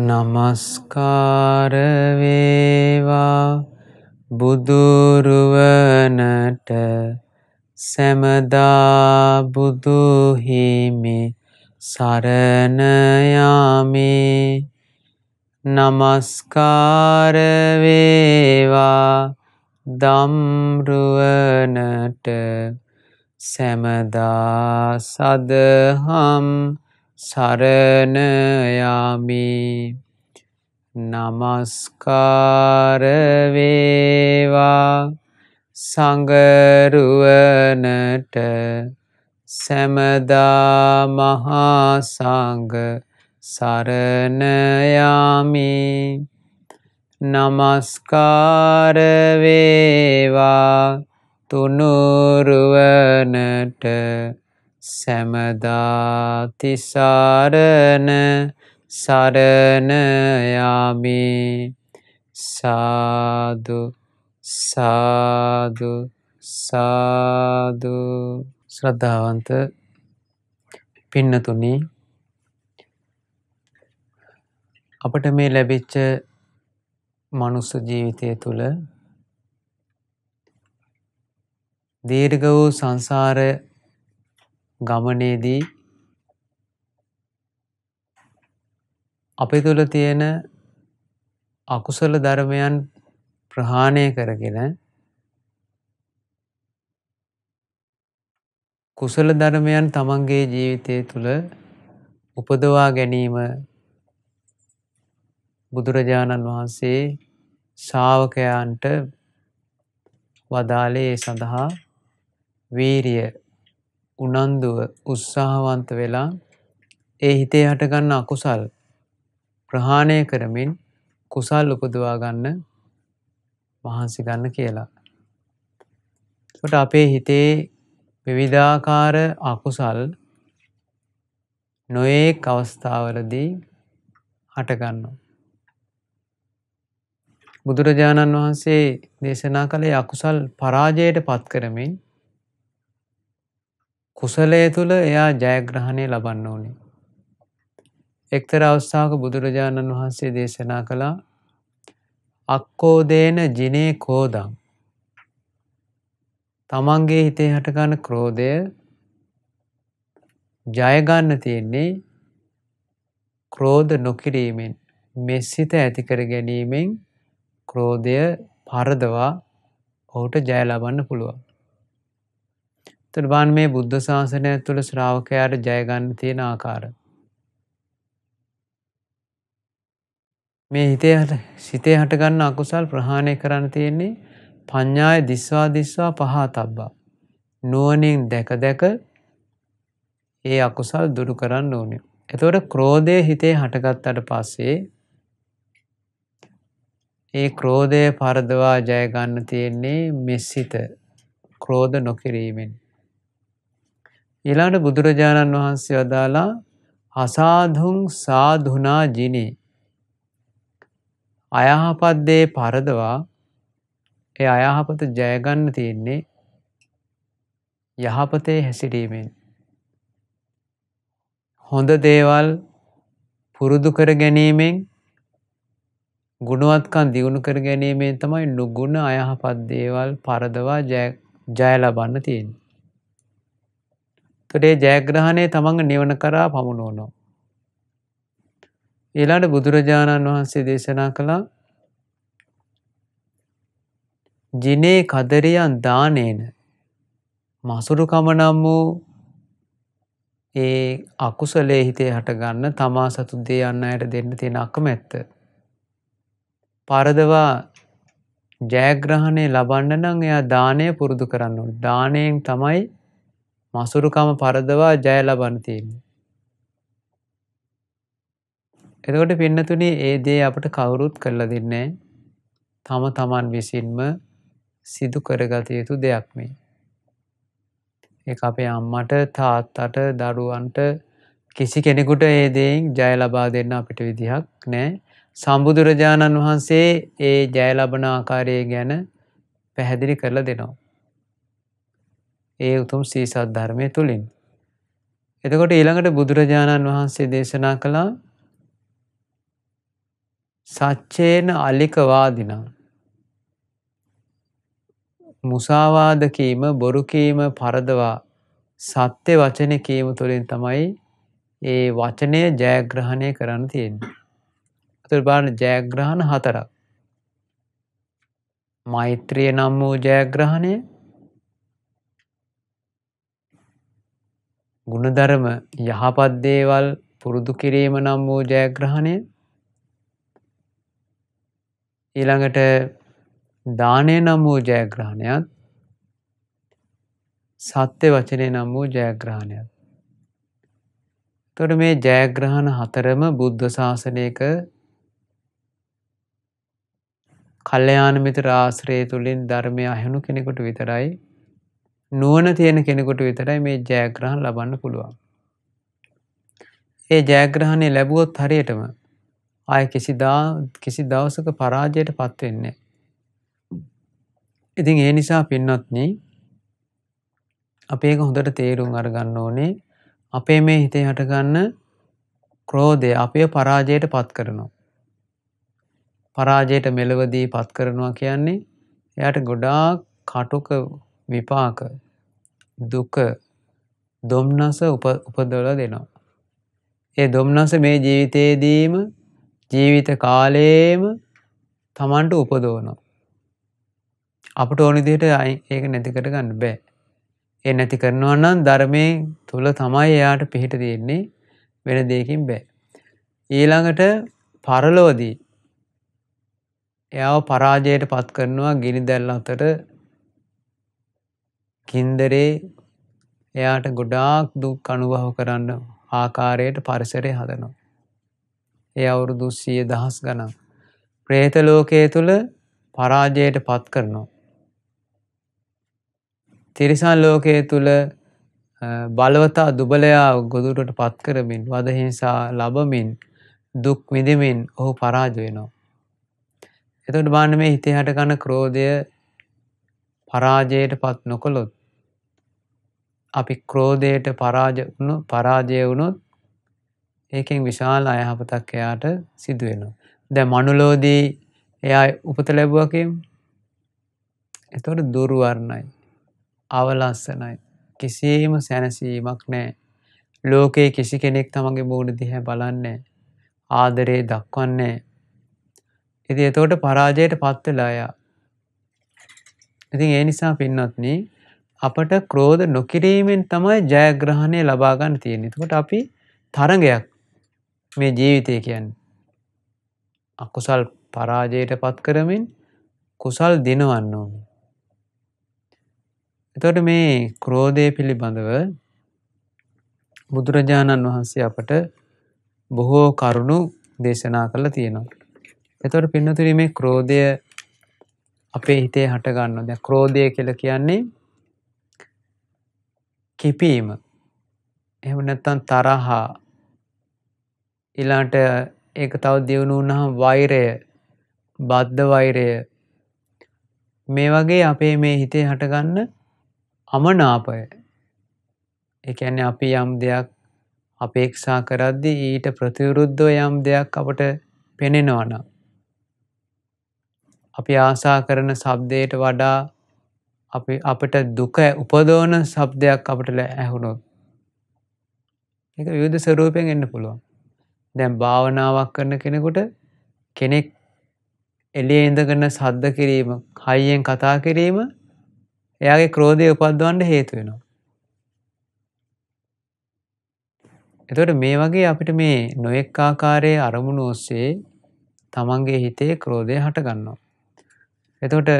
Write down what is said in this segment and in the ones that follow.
නමස්කාර වේවා. බුදුරුවනට සැමදා බුදුහිමි සරණ යමි. නමස්කාර වේවා. දම්රුවනට සැමදා සදහම් සරණ යමි. නමස්කාර වේවා. සංගරුවනට සැමදා මහා සංඝ සරණ යමි. නමස්කාර වේවා. තුනුරුවනට සැමදා තිසරණ සරණ යමි. සාදු සාදු සාදු. ශ්‍රද්ධාවන්ත පින්නතුනි අපට මේ ලැබිච්ච මනුස්ස ජීවිතය තුළ දීර්ඝ වූ සංසාර ගමනේදී අපි තුළ තියෙන අකුසල ධර්මයන් ප්‍රහාණය කරගෙන කුසල ධර්මයන් තමන්ගේ ජීවිතය තුළ උපදවා ගැනීම බුදුරජාණන් වහන්සේ ශාවකයන්ට වදාළේ සඳහා වීරිය. උනන්දුව උත්සාහවන්ත වෙලා ඒ හිතේ හටගන්න අකුසල් ප්‍රහාණය කරමින් කුසල් උපදවා ගන්න මහන්සි ගන්න කියලා. ට අපේ හිතේ විවිධාකාර අකුසල් නොඒක් අවස්ථාවලදී හටගන්නවා. බුදුරජාණන් වහන්සේ දේශනා කළේ අකුසල් පරාජයට පත් කරමින් කුසලය තුළ එයා ජයග්‍රහණය ලබන්න ඕනේ. එක්තර අවස්ථාවක බුදුරජාණන් වහන්සේ දේශනා කළා අක්කෝදේන ජිනේ කෝදම් තමන්ගේ හිතේ හටගන්න ක්‍රෝධය ජයගන්න තියෙන්නේ ක්‍රෝධ නොකිරීමෙන් මෙස්සිත ඇතිකර ගැනීමෙන් ක්‍රෝධය පරදවා ඔහුට ජය ලබන්න පුළුවන්. තුළබාන් මේ බුද්ධ ශාසනය තුළ ශ්‍රාවකයාට ජයගන්න තියෙන ආකාර. මේ හිතේ සිතේ හටගන්න අකුසල් ප්‍රහාණය කරන්න තියෙන්නේ පඤ්ඥාය දිස්වා දිස්වා පහා තබ්බා. නුවනින් දැක දැක ඒ අකුසල් දුරු කරන්න ඕනේ. එතවට ක්‍රෝධය හිතේ හටගත්තට පස්සේ ඒ ක්‍රෝධය පරදවා ජයගන්න තියෙන්නේ මෙස්සිත ක්‍රෝධ නොකිරීමෙන්. ඊලාට බුදුරජාණන් වහන්සේ වදාලා අසාධුන් සාධනා ජිනේ අයහපත්දේ පරදවා ඒ අයහපත ජයගන්න තියෙන්නේ යහපතේ හැසිරීමෙන්. හොඳ දේවල් පුරුදු කර ගැනීමෙන් ගුණුවත්කන් දියුණු කර ගැනීමෙන් තමයි නුගුණ අයහපත් දේවල් පරදවා ජයලබන්න තියෙන්. තොඩේ ජයග්‍රහණය තමඟ නිවන කරා පමුණුවනෝ. ඊලාට බුදුරජාණන් වහන්සේ දේශනා කළා ජිනේ කදරියන් දානේන මසුරුකම නම් වූ ඒ අකුසලේ හිතේ හටගන්න තමා සතු දේ යන්න අයට දෙන්න තියෙන අකමැත්ත. පරදවා ජයග්‍රහණය ලබන්න නම් එයා දානය පුරුදු කරන්න දානයෙන් තමයි මසුරුකම පරදවා ජය ලබන්න තියන්නේ. එතකොට පින්නතුනේ ඒ දේ අපට කවුරුත් කරලා දෙන්නේ තම තමන් විසින්ම සිදු කරගත යුතු දෙයක් මේ. ඒ අපේ අම්මට තාත්තට දරුවන්ට කිසි කෙනෙකුට ඒ දෙයින් ජය ලබා දෙන්න අපිට විදිහක් නෑ. සම්බුදුරජාණන් වහන්සේ ඒ ජය ලබන ආකාරය ගැන පැහැදිලි කරලා දෙනවා. ඒ උතුම් සීසත් ධර්මය තුළින්. එතකොට ඊළඟට බුදුරජාණන් වහන්සේ දේශනා කළා සච්චේන අලිකවාදිනා මුසාවාද කීම බොරු කීම පරදවා සත්‍ය වචන කීම තුළින් තමයි ඒ වචනය ජයග්‍රහණය කරන්න තියෙන්නේ. අතුර බලන්න ජයග්‍රහණ හතරක්. මෛත්‍රිය නම් වූ ජයග්‍රහණය ගුණධර්ම යහපත් දේවල් පුරුදු කිරීම නම් වූ ජයග්‍රහණය ඊළඟට දානය නම් වූ ජයග්‍රහණයත් සත්‍ය වචනය නම් වූ ජයග්‍රහණයත්. තොට මේ ජයග්‍රහණ හතරම බුද්ධ ශාසනයක කල්්‍යයාන මිතර ආශ්‍රය තුළින් ධර්මය අහනු කෙනෙකුට විතරයි නුවන තියෙන කෙනෙකුට විතරයි මේ ජයග්‍රහණ ලබන්න පුළුවන්. ඒ ජයග්‍රහණය ලැබුවොත් හරියටම ආය කිසිදා කිසි දවසක පරාජයට පත්වෙන්නේ. ඉතින් ඒ නිසා පින්නත්න අපේක හොඳට තේරුම් අරගන්න ඕනේ අපේ මේ හිතේ හටගන්න ක්‍රෝධය අපේ පරාජයට පත් කරනවා. පරාජයට මෙලවදී පත් කරනවා කියන්නේ එයට ගොඩා කටුක විපාක දුක දොම්නස උපදොල දෙනවා. ඒ දොම්නස මේ ජීවිතයේදීම ජීවිත කාලයේම තමන්ට උපදෝනවා. අපට ඕනිදියට ඒක නැතිකට ගන්න බෑ. ඒ නැති කරනවා නම් ධර්මය තුළ තමයි එයාට පිහිට තියෙන්නේ වෙන දෙකින් බෑ. ඊළඟට පරලෝදී එයාව පරාජයට පත් කරනවා ගිනි දැල් අතට ගින්දරේ එයාට ගොඩාක් දුක් අනුභව කරන්න ආකාරයට පරිසරය හදනවා. ඒ අවුරුදු සිය දහස් ගනම්. ප්‍රේත ලෝකයේ තුළ පරාජයට පත් කරනවා. තිරිසන් ලෝකයේ තුළ බලවතා දුබලයා ගොදුරට පත් කරමින් වදහිංසා ලබමින් දුක් විඳමින් ඔහු පරාජ වෙනවා. එතට බාන්න මේ හිතේ හට ගන ක්‍රෝධය පරාජයට පත් නොකොළොත් අපි ක්‍රෝධයට පරාජනු පරාජය වුණොත් ඒකෙන් විශාල අයහපතක් එයාට සිදුවෙනවා. දැ මනුලෝදී එයා උපත ලැබුවකම් එතොට දුරුවරණයි අවලස්සනයි කිසිීම සැනසීමක් නෑ ලෝකයේ කිසි කෙනෙක් තමගේ මූුණ දිහැ බලන්නේ ආදරේ දක්වන්නේ ඉති එතෝට පරාජයට පත්වෙලායා ඉතින් ඒ නිසා පින්නත්න අපට ක්‍රෝධ නොකිරීමෙන් තමයි ජයග්‍රහණය ලබාගන්න තියෙන කොට අපි තරගයක් මේ ජීවිතය කියන්න. අකුසල් පරාජයට පත් කරමින් කුසල් දිනවන්න ඕන. එතොට මේ ක්‍රෝධය පිළිබඳව බුදුරජාණන් වහන්සේ අපට බොහෝ කරුණු දේශනා කළ තියෙනවා. එතොට පින්නතුරීමේ ක්‍රෝධය අපේ හිතේ හටගන්න ද ක්‍රෝධය කියල කියන්නේ කිපීම. එහම නැත්තන් තරහා. ඉලාට ඒක තව දියුණු වුණහම් වෛරය බද්ධ වෛරය. මේ වගේ අපේ මේ හිතේ හටගන්න අමනාපය. එකන්නේ අපි යම් දෙයක් අපේක්ෂා කරද්දි ඊට ප්‍රතිවරුද්ධව යම් දෙයක් අපට පෙනෙනවනම් අපි ආසා කරන සබ්දයට වඩා අපි අපට දුක උපදෝන සබ්දයක් අපට ඇහුණොත් එක විවිධ ස්වරූපයෙන් එන්න පුළුවන් දැන් භාවනාවක් කරන කෙනෙකුට කෙනෙක් එලිය ඉඳගන්න සද්ධ කිරීම හයියෙන් කතා කිරීම එයාගේ ක්‍රෝධය උපද්දවන්න හේතු වෙනවා. එතොට මේ වගේ අපිට මේ නොෙක් ආකාරයේ අරමුණු ඔස්සේ තමන්ගේ හිතේ ක්‍රෝධය හටගන්නවා. එතකොට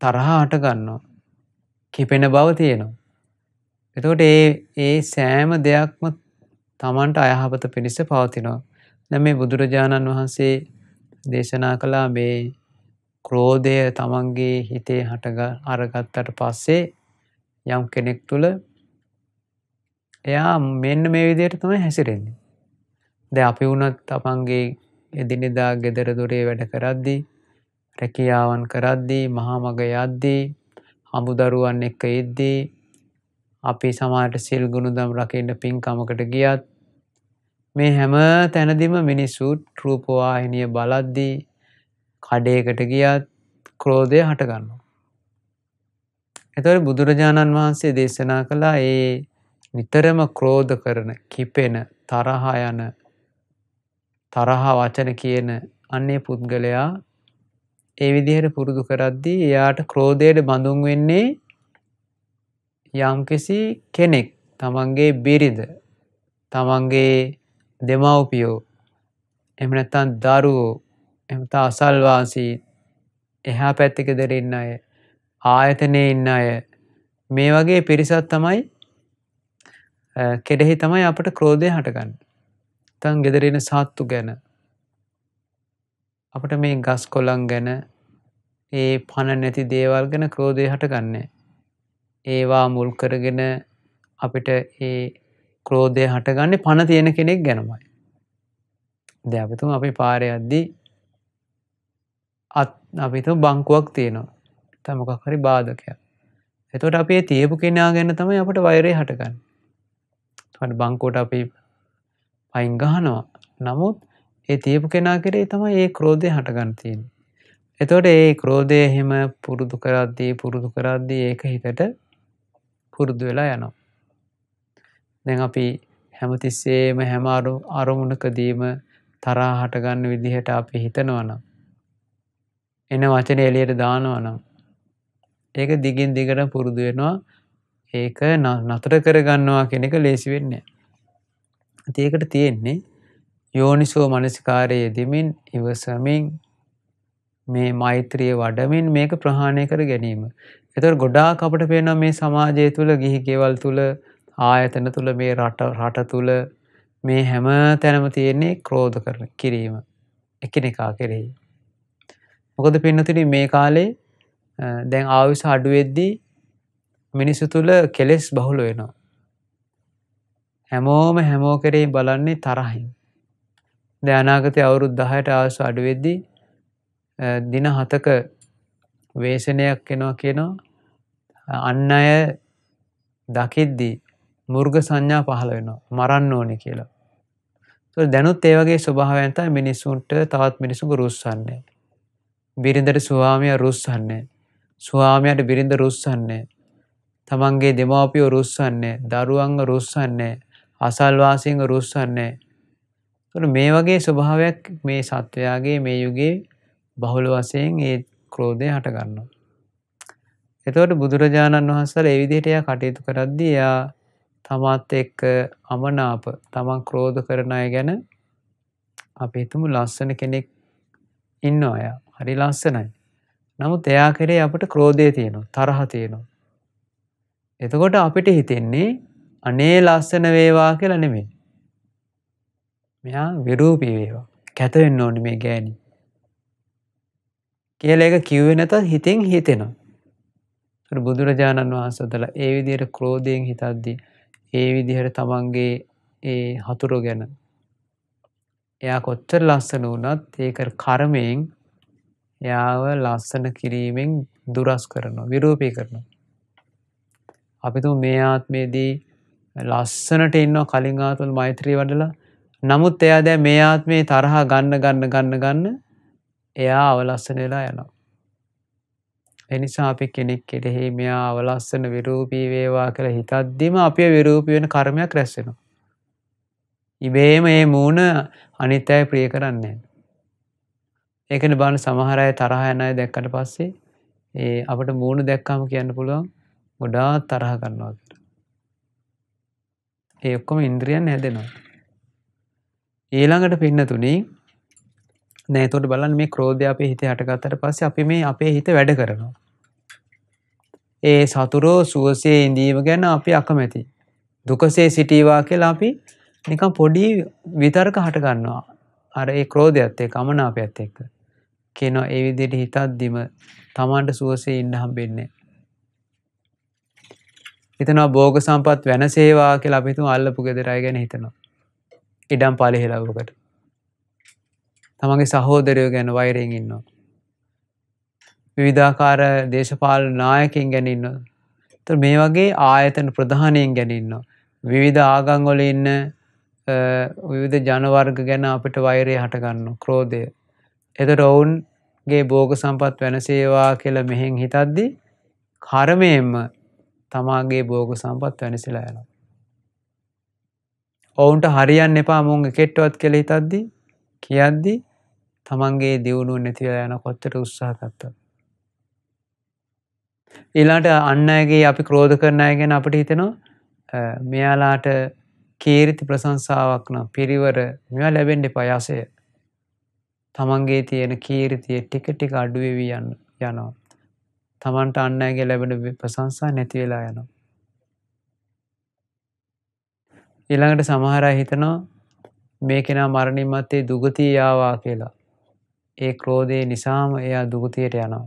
තරහා හටගන්නවා. කිපෙන බව තියෙනවා. එතකොට ඒ ඒ සෑම දෙයක්ම තමන්ට අයහපත පිණිස පවතිනවා. දැ මේ බුදුරජාණන් වහන්සේ දේශනා කළා මේ ක්‍රෝධය තමන්ගේ හිතේ හටග අරගත්තට පස්සේ යම් කෙනෙක් තුළ එයා මෙන්න මේ විදියට තමයි හැසිරෙන්නේ. ද අපි වුණත් තමන්ගේ එදිනෙදා ගෙදර දොරේ වැඩ කරද්දී රැකියාවන් කරද්දී මහා මග යද්දී හමුදරුවන් එක්ක ඉද්දී අපි සමාට සිල් ගුණුදම් රකින්න පින්කමකට ගියත් මේ හැම තැනදිම මිනිස්සුත් රූපවාහිනිය බලද්දී කඩේකට ගියත් ක්‍රෝධය හටගන්නවා. එතකොට බුදුරජාණන් වහන්සේ දේශනා කළා ඒ නිතරම ක්‍රෝධ කරන, කිපෙන, තරහ යන, තරහ වචන කියන අන්නේ පුද්ගලයා ඒ විදිහට පුරුදු කරද්දී එයාට ක්‍රෝධයට බඳුන් වෙන්නේ යම්කිසි කෙනෙක් තමන්ගේ බිරිඳ තමන්ගේ දෙමව්පියෝ එහෙම නැත්නම් දරුවෝ එහෙම නැත්නම් අසල්වාසී එහා පැත්තේ ගෙදර ඉන්න අය ආයතනයේ ඉන්න අය මේ වගේ පිරිසක් තමයි කෙරෙහි තමයි අපට ක්‍රෝධය හටගන්නේ. නැත්නම් ගෙදර ඉන්න සත්තු ගැන අපට මේ ගස් කොළන් ගැන ඒ පණ නැති දේවල් ගැන ක්‍රෝධය හටගන්නේ. ඒවා මුල් කරගෙන අපිට ඒ ක්‍රෝධය හටගන්නේ පණ තියෙන කෙනෙක් ගැනමයි. දැන් අපි තුමු අපි පාරේ යද්දී අත් අපි හිතමු බංකුවක් තියෙනවා. නැත්නම් මොකක් හරි බාධකයක්. එතකොට අපි ඒ තියපු කෙනා ගැන තමයි අපිට වෛරය හටගන්නේ. ඊට බංකුවට අපි පයින් ගහනවා. නමුත් ඒ තියපු කෙනා කෙරේ තමයි ඒ ක්‍රෝධය හටගන්න තියෙන්නේ. එතකොට ඒ ක්‍රෝධය එහෙම පුරුදු කරද්දී පුරුදු කරද්දී ඒක හිතට පුරුදු වෙලා යනවා. දැන් අපි හැමතිස්සෙම හැම අරමුණකදීම තරහා හටගන්න විදිහට අපි හිතනවා නම් එන වචනේ එළියට දානවා නම් ඒක දිගින් දිගට පුරුදු වෙනවා ඒක නතර කරගන්නවා කියන එක ලේසි වෙන්නේ නැහැ. ඒකට තියෙන්නේ යෝනිසෝ මනසිකාරයේ යෙදෙමින් ඉවසමින් මේ මෛත්‍රිය වඩමින් මේක ප්‍රහාණය කර ගැනීම. එතකොට ගොඩාක් අපිට පේනවා මේ සමාජය තුල ගිහි ගෙවල් තුල ආයතන තුල මේ රට රට තුල මේ හැම තැනම තියෙන්නේ ක්‍රෝධ කරන කිරීම එකිනෙකා කෙරෙහි. මොකද පින්නතුනි මේ කාලේ දැන් ආයුෂ අඩු වෙද්දී මිනිස්සු තුල කෙලෙස් බහුල වෙනවා. හැමෝම හැමෝ කෙරෙහි බලන්නේ තරහින්. දැන් අනාගතයේ අවුරුදු 10ට ආයුෂ අඩු වෙද්දී දින 7ක වේසනයක් එනවා කියනවා අන් අය දකිද්දී මුර්ග සංඥා පහළ වෙනවා මරන්න ඕනේ කියලා. ඒක දැනුත් ඒ වගේ ස්වභාවයන් තමයි මිනිසුන්ට තවත් මිනිසුන්ව රුස්සන්නේ. බිරිඳට ස්වාමියා රුස්සන්නේ. ස්වාමියාට බිරිඳ රුස්සන්නේ. තමන්ගේ දෙමාපියෝ රුස්සන්නේ. දරුවන්ව රුස්සන්නේ. අසල්වාසීන්ව රුස්සන්නේ. ඒතකොට මේ වගේ ස්වභාවයක් මේ සත්වයාගේ මේ යුගයේ බහුල වශයෙන් ඒ ක්‍රෝධය හට ගන්නවා. එතකොට බුදුරජාණන් වහන්සේලා ඒ විදිහට එයා කටයුතු කරද්දී එයා තමත් එක්ක අමනාප තමන් ක්‍රෝධ කරන අය ගැන අපි හිතමු ලස්සන කෙනෙක් ඉන්නවා එයා. හරි ලස්සනයි. නමුත් එයා කෙරේ අපිට ක්‍රෝධය තියෙනවා, තරහ තියෙනවා. එතකොට අපිට හිතෙන්නේ අනේ ලස්සන වේවා කියලා නෙමෙයි. මෙයා විරූපී වේවා. කැත වෙන්න ඕනේ මේ ගෑණි. කියලා ඒක කිව්වේ නැතත් හිතෙන් හිතෙනවා. ඒතර බුදුරජාණන් වහන්සේදලා ඒ විදිහට ක්‍රෝධයෙන් හිතද්දී ඒ විදිහට තමන්ගේ ඒ හතුරු ගැන එයා කොච්චර ලස්සන වුණත් ඒක කර්මයෙන් එයාව ලස්සන කිරීමෙන් දුරස් කරනවා විරූපී කරනවා. අපි තුමු මේ ආත්මයේදී ලස්සනට ඉන්නවා කලින් ආත්මවල මෛත්‍රී වඩලා නමුත් එයා දැන් මේ ආත්මේ තරහ ගන්න ගන්න ගන්න ගන්න එයා අවලස්සන වෙලා යනවා. එනිසා අපි කෙනෙක් කෙරෙහි මෙයා අවලස්සන විරූපී වේවා කියලා හිතද්දිම අපිව විරූපී වෙන කර්මයක් රැස් වෙනවා. ඉබේම මේ මූණ අනිත් අය ප්‍රිය කරන්නේ නැහැ. ඒකනේ බලන්න සමහර අය තරහ යන අය දැක්කට පස්සේ ඒ අපිට මූණ දැක්කම කියන්න පුළුවන් ගොඩාක් තරහ ගන්නවා කියලා. ඒ ඔක්කොම ඉන්ද්‍රියන් හැදෙනවා. ඊළඟට පින්නතුණි දැන් එතකොට බලන්න මේ ක්‍රෝධය අපේ හිතේ හටගත්තට පස්සේ අපි මේ අපේ හිත වැඩ කරනවා. ඒ සතුරෝ සුවසේ ඉඳීම ගැන අපි අකමැති. දුකසේ සිටීවා කියලා අපි නිකන් පොඩි විතර්ක හට ගන්නවා. අර ඒ ක්‍රෝධයත් එක්ක අමනාපයත් එක්ක. කියනවා ඒ විදිහට හිතද්දිම Tamanට සුවසේ ඉන්න හම්බෙන්නේ හිතනවා භෝග සම්පත් වෙනසේවා කියලා අපි හිතමු අල්ලපු ගෙදර අය ගැන හිතනවා. ඉඩම් පළහෙලවකට. තමන්ගේ සහෝදරයෝ ගැන වෛරයෙන් ඉන්නවා. විවිධාකාර දේශපාලන නායකයින් ගැන ඉන්නවා. ඒතර මේ වගේ ආයතන ප්‍රධානීන් ගැන ඉන්නවා. විවිධ ආගම් වල ඉන්න විවිධ ජනවර්ග ගැන අපිට වෛරය හටගන්න ක්‍රෝධය. එතට ඔවුන්ගේ බෝග සම්පත් වෙනසේවා කියල මෙහෙන් හිතද්දි කරමයෙන්ම තමාගේ බෝග සම්පත් වෙනසිලා යනවා. ඔවුන්ට හරියන් එපා මුං කෙට්ටවත් කෙළ හිතද්දි කියද්දි තමන්ගේ දියුණුව නැතිව යන කොච්චට උත්සාහ කත්ත. ඊලාට අන්නගේ අපි ක්‍රෝධ කරන අය ගැන අපට හිතනවා මෙයාලාට කීරිති ප්‍රසංසාවක් නම් පිරිවර මෙවා ලැබෙන්ඩ පයසය තමන්ගේ තියෙන කීරිතිය ටික ටික අඩුවවී යන්න යනවා. තමන්ට අන්නගේ ලැබෙන ප්‍රසංසා නැතිවෙලා යනවා. ඊළඟට සමහර හිතනවා මේ කෙනා මරණින් මත්තේ දුගතිය යාවා කියලා. ඒ ක්‍රෝධය නිසාම එයා දුගතියට යනවා.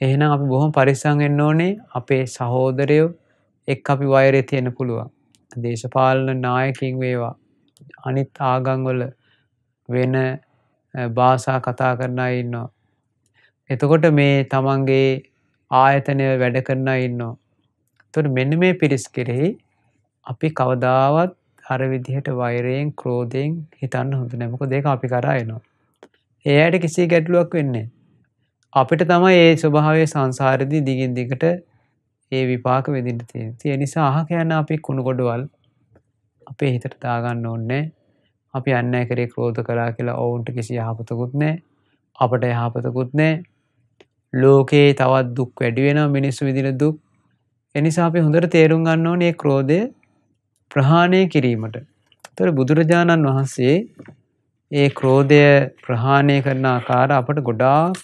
එහෙනම් අපි බොහොම පරිස්සම් වෙන්න ඕනේ අපේ සහෝදරයෝ එක් අපි වෛරය තියෙන පුළුවන්. දේශපාලන නායකින් වේවා අනිත් ආගම්වල වෙන භාෂා කතා කරන අය ඉන්නවා. එතකොට මේ තමන්ගේ ආයතනය වැඩ කරන අය ඉන්නවා. එතකොට මෙන්න මේ පිරිස් කෙරෙහි අපි කවදාවත් අර විදිහට වෛරයෙන් ක්‍රෝධයෙන් හිතන්න හොඳ නැහැ. මොකද ඒක අපි කරා එනවා. ඒ ඇයට කිසි ගැටලුවක් වෙන්නේ අපිට තමයි ඒ ස්වභාවය සංසාරදී දිගින් දිගට ඒ විපාක විඳින්න තියෙන. ඒ නිසා අහ කියන්න අපි කුණු ගොඩවල් අපේ හිතට දාගන්න ඕනේ. අපි අන්නෑ කරේ ක්‍රෝධ කරා කියලා ඔවුන්ට කිසි යහපතකුත් නැහැ. අපට යහපතකුත් නැහැ. ලෝකේ තවත් දුක් වැඩි වෙනවා මිනිස්සු විඳින දුක්. ඒ නිසා අපි හොඳට තේරුම් ගන්න ඕනේ මේ ක්‍රෝධය ප්‍රහාණය කිරීමට. ඒතර බුදුරජාණන් වහන්සේ ඒ ක්‍රෝධය ප්‍රහාණය කරන ආකාර අපට ගොඩාක්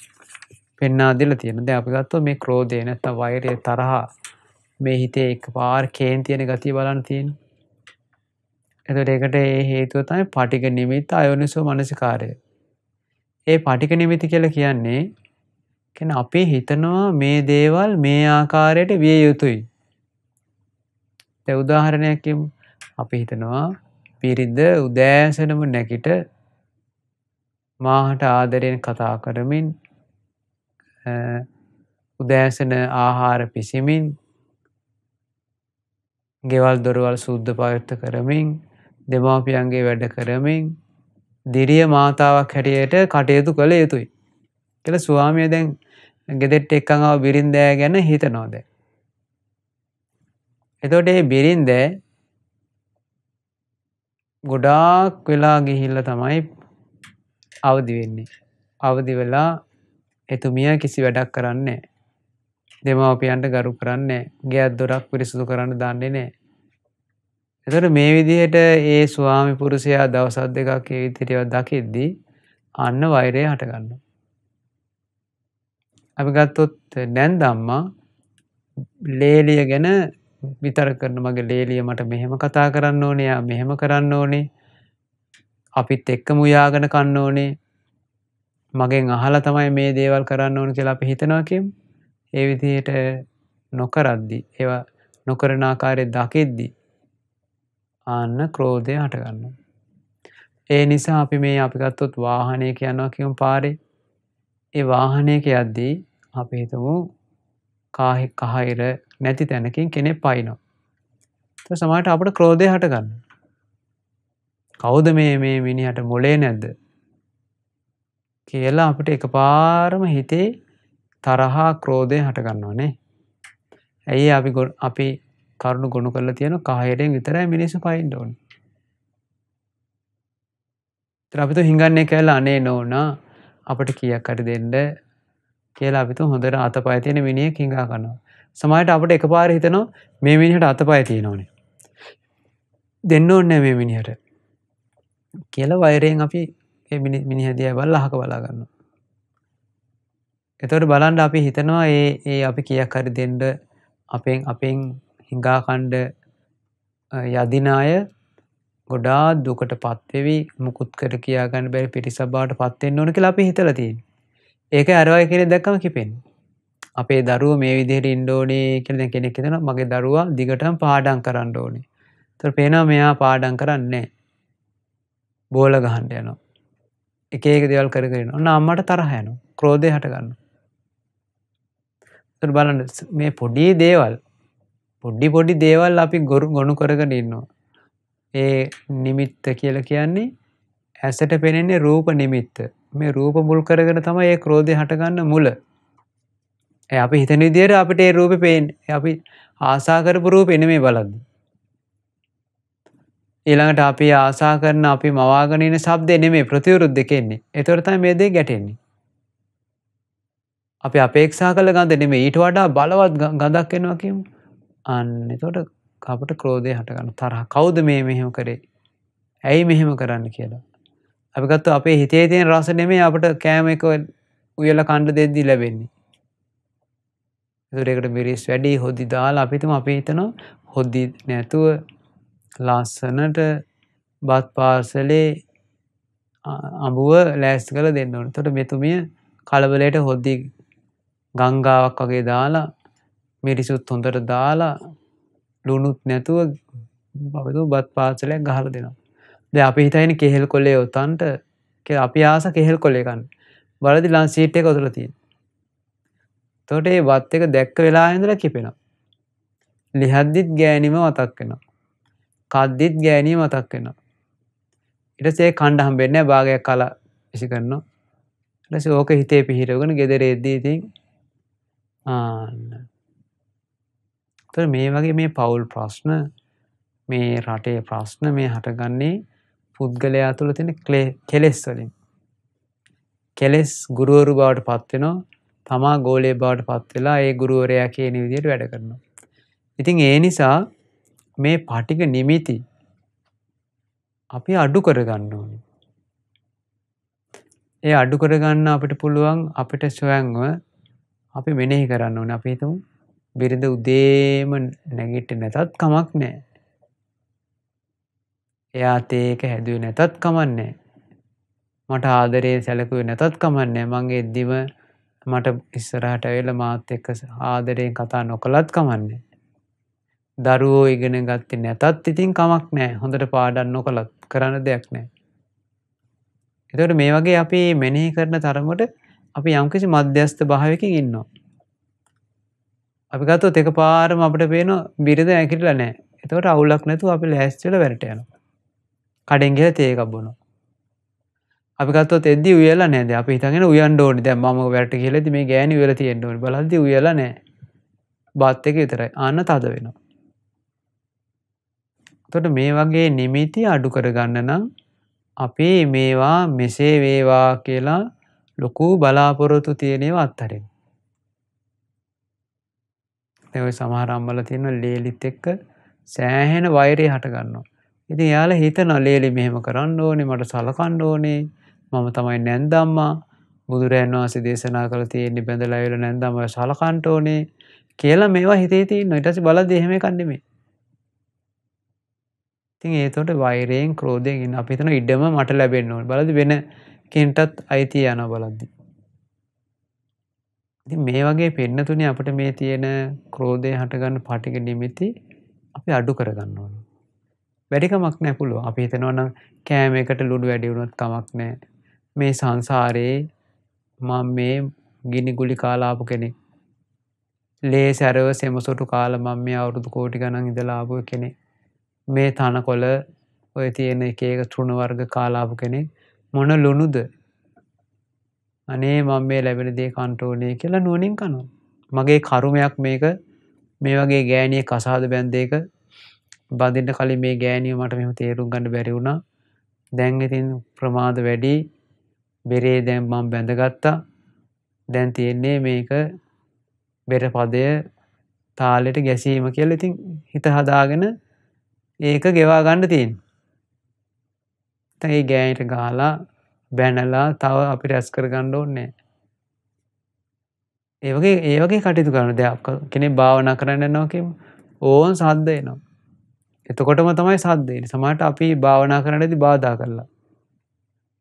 පෙන්වා දීලා තියෙනවා. දැන් අපි ගත්තොත් මේ ක්‍රෝධය නැත්නම් වෛරය තරහ මේ හිතේ එකපාර කේන් තියෙන ගතිය බලන්න තියෙනවා. එතකොට ඒකට ඒ හේතුව තමයි පටික නිමිත්ත අයෝනිසෝ මනසිකාරය. ඒ පටික නිමිති කියලා කියන්නේ කියන්නේ අපි හිතනවා මේ දේවල් මේ ආකාරයට විය යුතුයි. දැන් උදාහරණයක් කියමු. අපි හිතනවා පිරිද උදෑසනම නැගිට මාහට ආදරයෙන් කතා කරමින් උදෑසන ආහාර පිසිමින් ගෙවල් දොරවල් සුද්ධ පවිත්ත කරමින් දෙමාපියන්ගේ වැඩ කරමින් දිරිය මාතාවක් හැටියට කටයුතු කළ යුතුයි. කළ ස්වාමිය දැන් ගෙදෙට්ට එක්කඟාව බිරින්දෑ ගැන හිතනෝද. එතොට ඒ බිරින්දෑ ගොඩාක් වෙලා ගිහිල්ල තමයි අවදි වෙන්නේ. අවදි වෙලා එතුමිය කිසි වැඩක් කරන්නේ දෙමවපියන්ට ගරු කරන්නේ ගෙයක් දොරක් පිරිසුදු කරන්න දන්නේ නෑ. එතට මේ විදිහට ඒ ස්වාමි පුරුෂයා දවසත් දෙකක් ඒ විදිහටව දකිද්දී අන්න වෛරය හටගන්න. අපි ගත්තොත් නැන්දම්මා ලේලිය ගැන විතර කරන මගේ ලේලිය මට මෙහෙම කතා කරන්න ඕනේ යා මෙහෙම කරන්න ඕනේ අපිත් එක්කම උයාගෙන කන්න ඕනේ මගෙන් අහලා තමයි මේ දේවල් කරන්න ඕන කියලා අපි හිතනවා කියමු. ඒ විදිහට නොකරද්දි ඒවා නොකරන ආකාරය දකිද්දි ආන්න ක්‍රෝධය හටගන්නවා. ඒ නිසා අපි මේ අපි ගත්තොත් වාහනයක යනවා කියමු පාරේ. ඒ වාහනයක යද්දී අපි හිතමු කාහි කහිර නැති තැනකින් කෙනෙක් පයින්නවා. ඊට සමහරට අපට ක්‍රෝධය හටගන්නවා. කවුද මේ මේ මිනිහට මොලේ නැද්ද? කියලා අපිට එකපාරම හිතේ තරහා ක්‍රෝධය හටගන්නවනේ. ඇයි අපි අපි කරුණු ගොුණු කරලා තියෙන කාහයටෙන් විතරයි මිනිස්සු පයින්ඩ ඕන. අපිතු හිඟන්නේ කැල්ල අනේ නෝනා අපට කියක් අට දෙන්න කියලා අපිතු හොඳට අත පය තියෙන මිනිිය හිඟා කන්නවා. සමයට අපට එක පාර හිතනවා මේ මිනිහට අත පය තියෙනවනේ. දෙන්න ඕන්න මේ මිනිහට කියල වෛරයෙන් අපි මිනිහදිය බල් අහක බලාගන්න. එතොට බලන්ඩ අපි හිතනවා ඒ ඒ අපි කියක් හරි දෙන්ඩ අපෙන් අපෙන් හිංගාකණ්ඩ යදිනාය ගොඩා දුකට පත්වෙවි මුකුත් කර කියාගන්න බැරි පිරිසබාට පත්වෙන් ඕන කියලා අපි හිතලතින් ඒක අරවාය කෙනෙ දැක්කම කිපෙන් අපේ දරුව මේ විදිහට ඉන්ඩෝනේ කෙන කෙනෙක් තෙන මගේ දරුවා දිගටම පාඩන් කරන්න ඕනේ. තර පේනවා මෙයා පාඩන් කරන්නේ බෝල ගහන්ඩ යනවා. එක ඒක දෙවල් කරගෙන ඔන්න අම්මට තරහ යනවා. ක්‍රෝධය හටගන්න බලන්න මේ පොඩි දේවල් පොඩ්ඩි පොඩි දේවල් අපි ගොරු ගොුණු කරගෙන ඉන්නවා. ඒ නිමිත්ත කියලා කියන්නේ ඇසට පෙනෙන්නේ රූප නිමිත්ත. මේ රූප මුල් කරගෙන තමයි ඒ ක්‍රෝධය හටගන්න මුල. ඒ අපි හිතන විදිහට අපිට ඒ රූපේ පේන්නේ. අපි ආසා කරපු රූපේ නෙමෙයි බලන්නේ. ඊළඟට අපි ආසා කරන අපි මවාගෙන ඉන්න ශබ්දේ නෙමෙයි ප්‍රතිවිරුද්ධ එන්නේ. ඒතර තමයි මේ දෙක ගැටෙන්නේ. අපි අපේක්ෂා කළ ගඳ නෙමෙයි ඊට වඩා බලවත් ගඳක් එනවා කියමු. අන්න එතකොට අපට ක්‍රෝධය හටගන්න තරහ. කවුද මේ මෙහෙම කරේ? ඇයි මෙහෙම කරන්න කියලා. අපි ගත්තා අපේ හිතේ තියෙන රස නෙමෙයි අපිට කෑම එක උයලා කන්න දෙද්දි ලැබෙන්නේ. ඒකට ඒකට මිරිස් වැඩි හොදි දාලා අපි හිතමු අපි හිතනවා හොදි නැතුව ලස්සනට බත් පාර්සලේ අඹුව ලෑස්ති කරලා දෙන්න ඕනේ. එතකොට මෙතුමිය කලබලයට හොදි ගංගාවක් වගේ දාලා මිරිසුත් හොඳට දාලා ලුණුත් නැතුව අපිට බත් පාර්සලයක් ගහලා දෙනවා. දැන් අපි හිතන්නේ කෙහෙල් කොලේ උතන්ට අපි ආස කෙහෙල් කොලේ කන්න. බලදි ලං සීට් එක උතලා තියෙන. එතකොට ඒ වත් එක දැක්ක වෙලාවෙ ඉඳලා කිපෙනවා. ලිහද්දිත් ගෑණිම මතක් වෙනවා. කද්දිත් ගෑණිය මතක් වෙනවා. ඊට පස්සේ කණ්ඩ හම්බෙන්නේ නැහැ භාගයක් කලා විසි කරනවා. ඊට පස්සේ ඕක හිතේ පිහිටවගෙන ගෙදර එද්දී ඉතින් ආන්න. ඒතර මේ වගේ මේ පෞල් ප්‍රශ්න මේ රටේ ප්‍රශ්න මේ හටගන්නේ පුද්ගලයා තුළ තියෙන කෙලෙස් වලින්. කෙලෙස් ගුරුවරු බවට පත් වෙනවා. තමා ගෝලයේ බවට පත් වෙලා ඒ ගුරුවරයා කියන විදිහට වැඩ කරනවා. ඉතින් ඒ නිසා මේ පටික නිමිති අපි අඩු කරගන්න ඕනේ. ඒ අඩු කරගන්න අපිට පුළුවන් අපිට ස්වයංව අපි මෙනෙහි කරන්න ඕනේ. අපි හිතමු බිරිඳ උදේම නැගිටින්නේ නැතත් කමක් නැහැ. එයා තේක හැදුවේ නැතත් කමන්නේ. මට ආදරේ සැලකුවේ නැතත් කමන්නේ. මං එද්දිම මට ඉස්සරහට ඇවිල්ලා මාත් එක්ක ආදරයෙන් කතා නොකලත් කමන්නේ. දරුවෝ ඉගෙන ගත්තේ නැතත් ඉතින් කමක් නැහැ. හොඳට පාඩම් නොකලත් කරන්න දෙයක් නැහැ. එතකොට මේ වගේ අපි මෙනෙහි කරන තරමට අපි යම්කිසි මධ්‍යස්ථ භාවයකින් ඉන්නවා. අපි ගත්තොත් එකපාරම අපිට පේනවා බිරිඳ ඇකිලිලා නැහැ. එතකොට අවුලක් නැතුව අපි ලෑස්ති වෙලා වැඩට යනවා. කඩෙන් ගිහලා තේ එකක් බොනවා. අපි ගත්තොත් එද්දි උයලා නැහැ. අපි හිතගෙන උයන්න ඕනේ. දැන් මම වැඩට ගිහලාදී මේ ගෑණි උයලා තියෙන්න ඕනේ. බලද්දි උයලා නැහැ. බාත් එක විතරයි. ආන්න තද වෙනවා. එතකොට මේ වගේ නිමිති අඩු කරගන්න නම් අපි මේවා මෙසේ වේවා කියලා ලොකු බලාපොරොත්තු තියෙන ඒවා අත්හරින්න. දැන් ওই සමහර අම්මලා තියෙන ලේලිත් එක්ක සෑහෙන වෛරය හට ගන්නවා. ඉතින් එයාලා හිතනවා ලේලි මෙහෙම කරන්න ඕනේ මට සලකන්න ඕනේ මම තමයි නැන්දම්මා බුදුරයන් වහන්සේ දේශනා කළ තියෙන්නේ බැඳලා ඇවිල්ලා නැන්දම්ම සලකන්න ඕනේ කියලා මේවා හිතේ තියෙනවා ඊට පස්සේ බලද්දි එහෙම එකක් නෙමෙයි. ඉතින් ඒතකොට වෛරයෙන් ක්‍රෝධයෙන් ඉන්න අපි හිතන ඉඩම මට ලැබෙන්න ඕනේ. බලද්දි වෙන කෙනටත් අයිතිය යනවා බලද්දි. ඉතින් මේ වගේ පෙන්න තුනේ අපිට මේ තියෙන ක්‍රෝධය හටගන්න පාටික නිමිති අපි අඩු කරගන්න ඕනේ. වැඩිකමක් නෑ පුළුවන් අපි හිතනවනම් කෑම එකට ලුඩු වැඩි වුණොත් කමක් නෑ මේ සංසාරයේ මම මේ ගිනි ගුලි කාලා ආපු කෙනෙක්. ලේ සැරව සෙමසොටු කාලා මම මේ අවුරුදු කෝටි ගණන් ඉඳලා ආපු කෙනෙක්. මේ තනකොළ ඔය තියෙන එක එක තෘණ වර්ග කාලා ආපු කෙනෙක්. මොන ලුණුද? අනේ මම මේ ලැබෙන දේ කන්න ඕනේ කියලා නුවණින් කනවා. මගේ කර්මයක් මේක. මේ වගේ ගෑණියෙක් කසාද බැන්දේක බඳින්න කලින් මේ ගෑනිය මට මෙහෙම තේරුම් ගන්න බැරි වුණා. දැන් ඉතින් ප්‍රමාද වැඩි. බෙරේ දැන් මම බැඳගත්තා. දැන් තියෙන්නේ මේක බෙර පදය තාලෙට ගැසීම කියලා ඉතින් හිත හදාගෙන ඒක ගෙවා ගන්න තියෙනවා. දැන් ඒ ගෑනිට ගහලා බැනලා තව අපි රැස් කරගන්න ඕනේ ඒ වගේ ඒ වගේ කටයුතු කරන දෙයක් කෙනෙක් භාවනා කරන්න යනවා කියමු ඕන් සද්ද එනවා එතකොටම තමයි සද්දේන සමට අපි භාවනා කරනදි බාධා කරලා.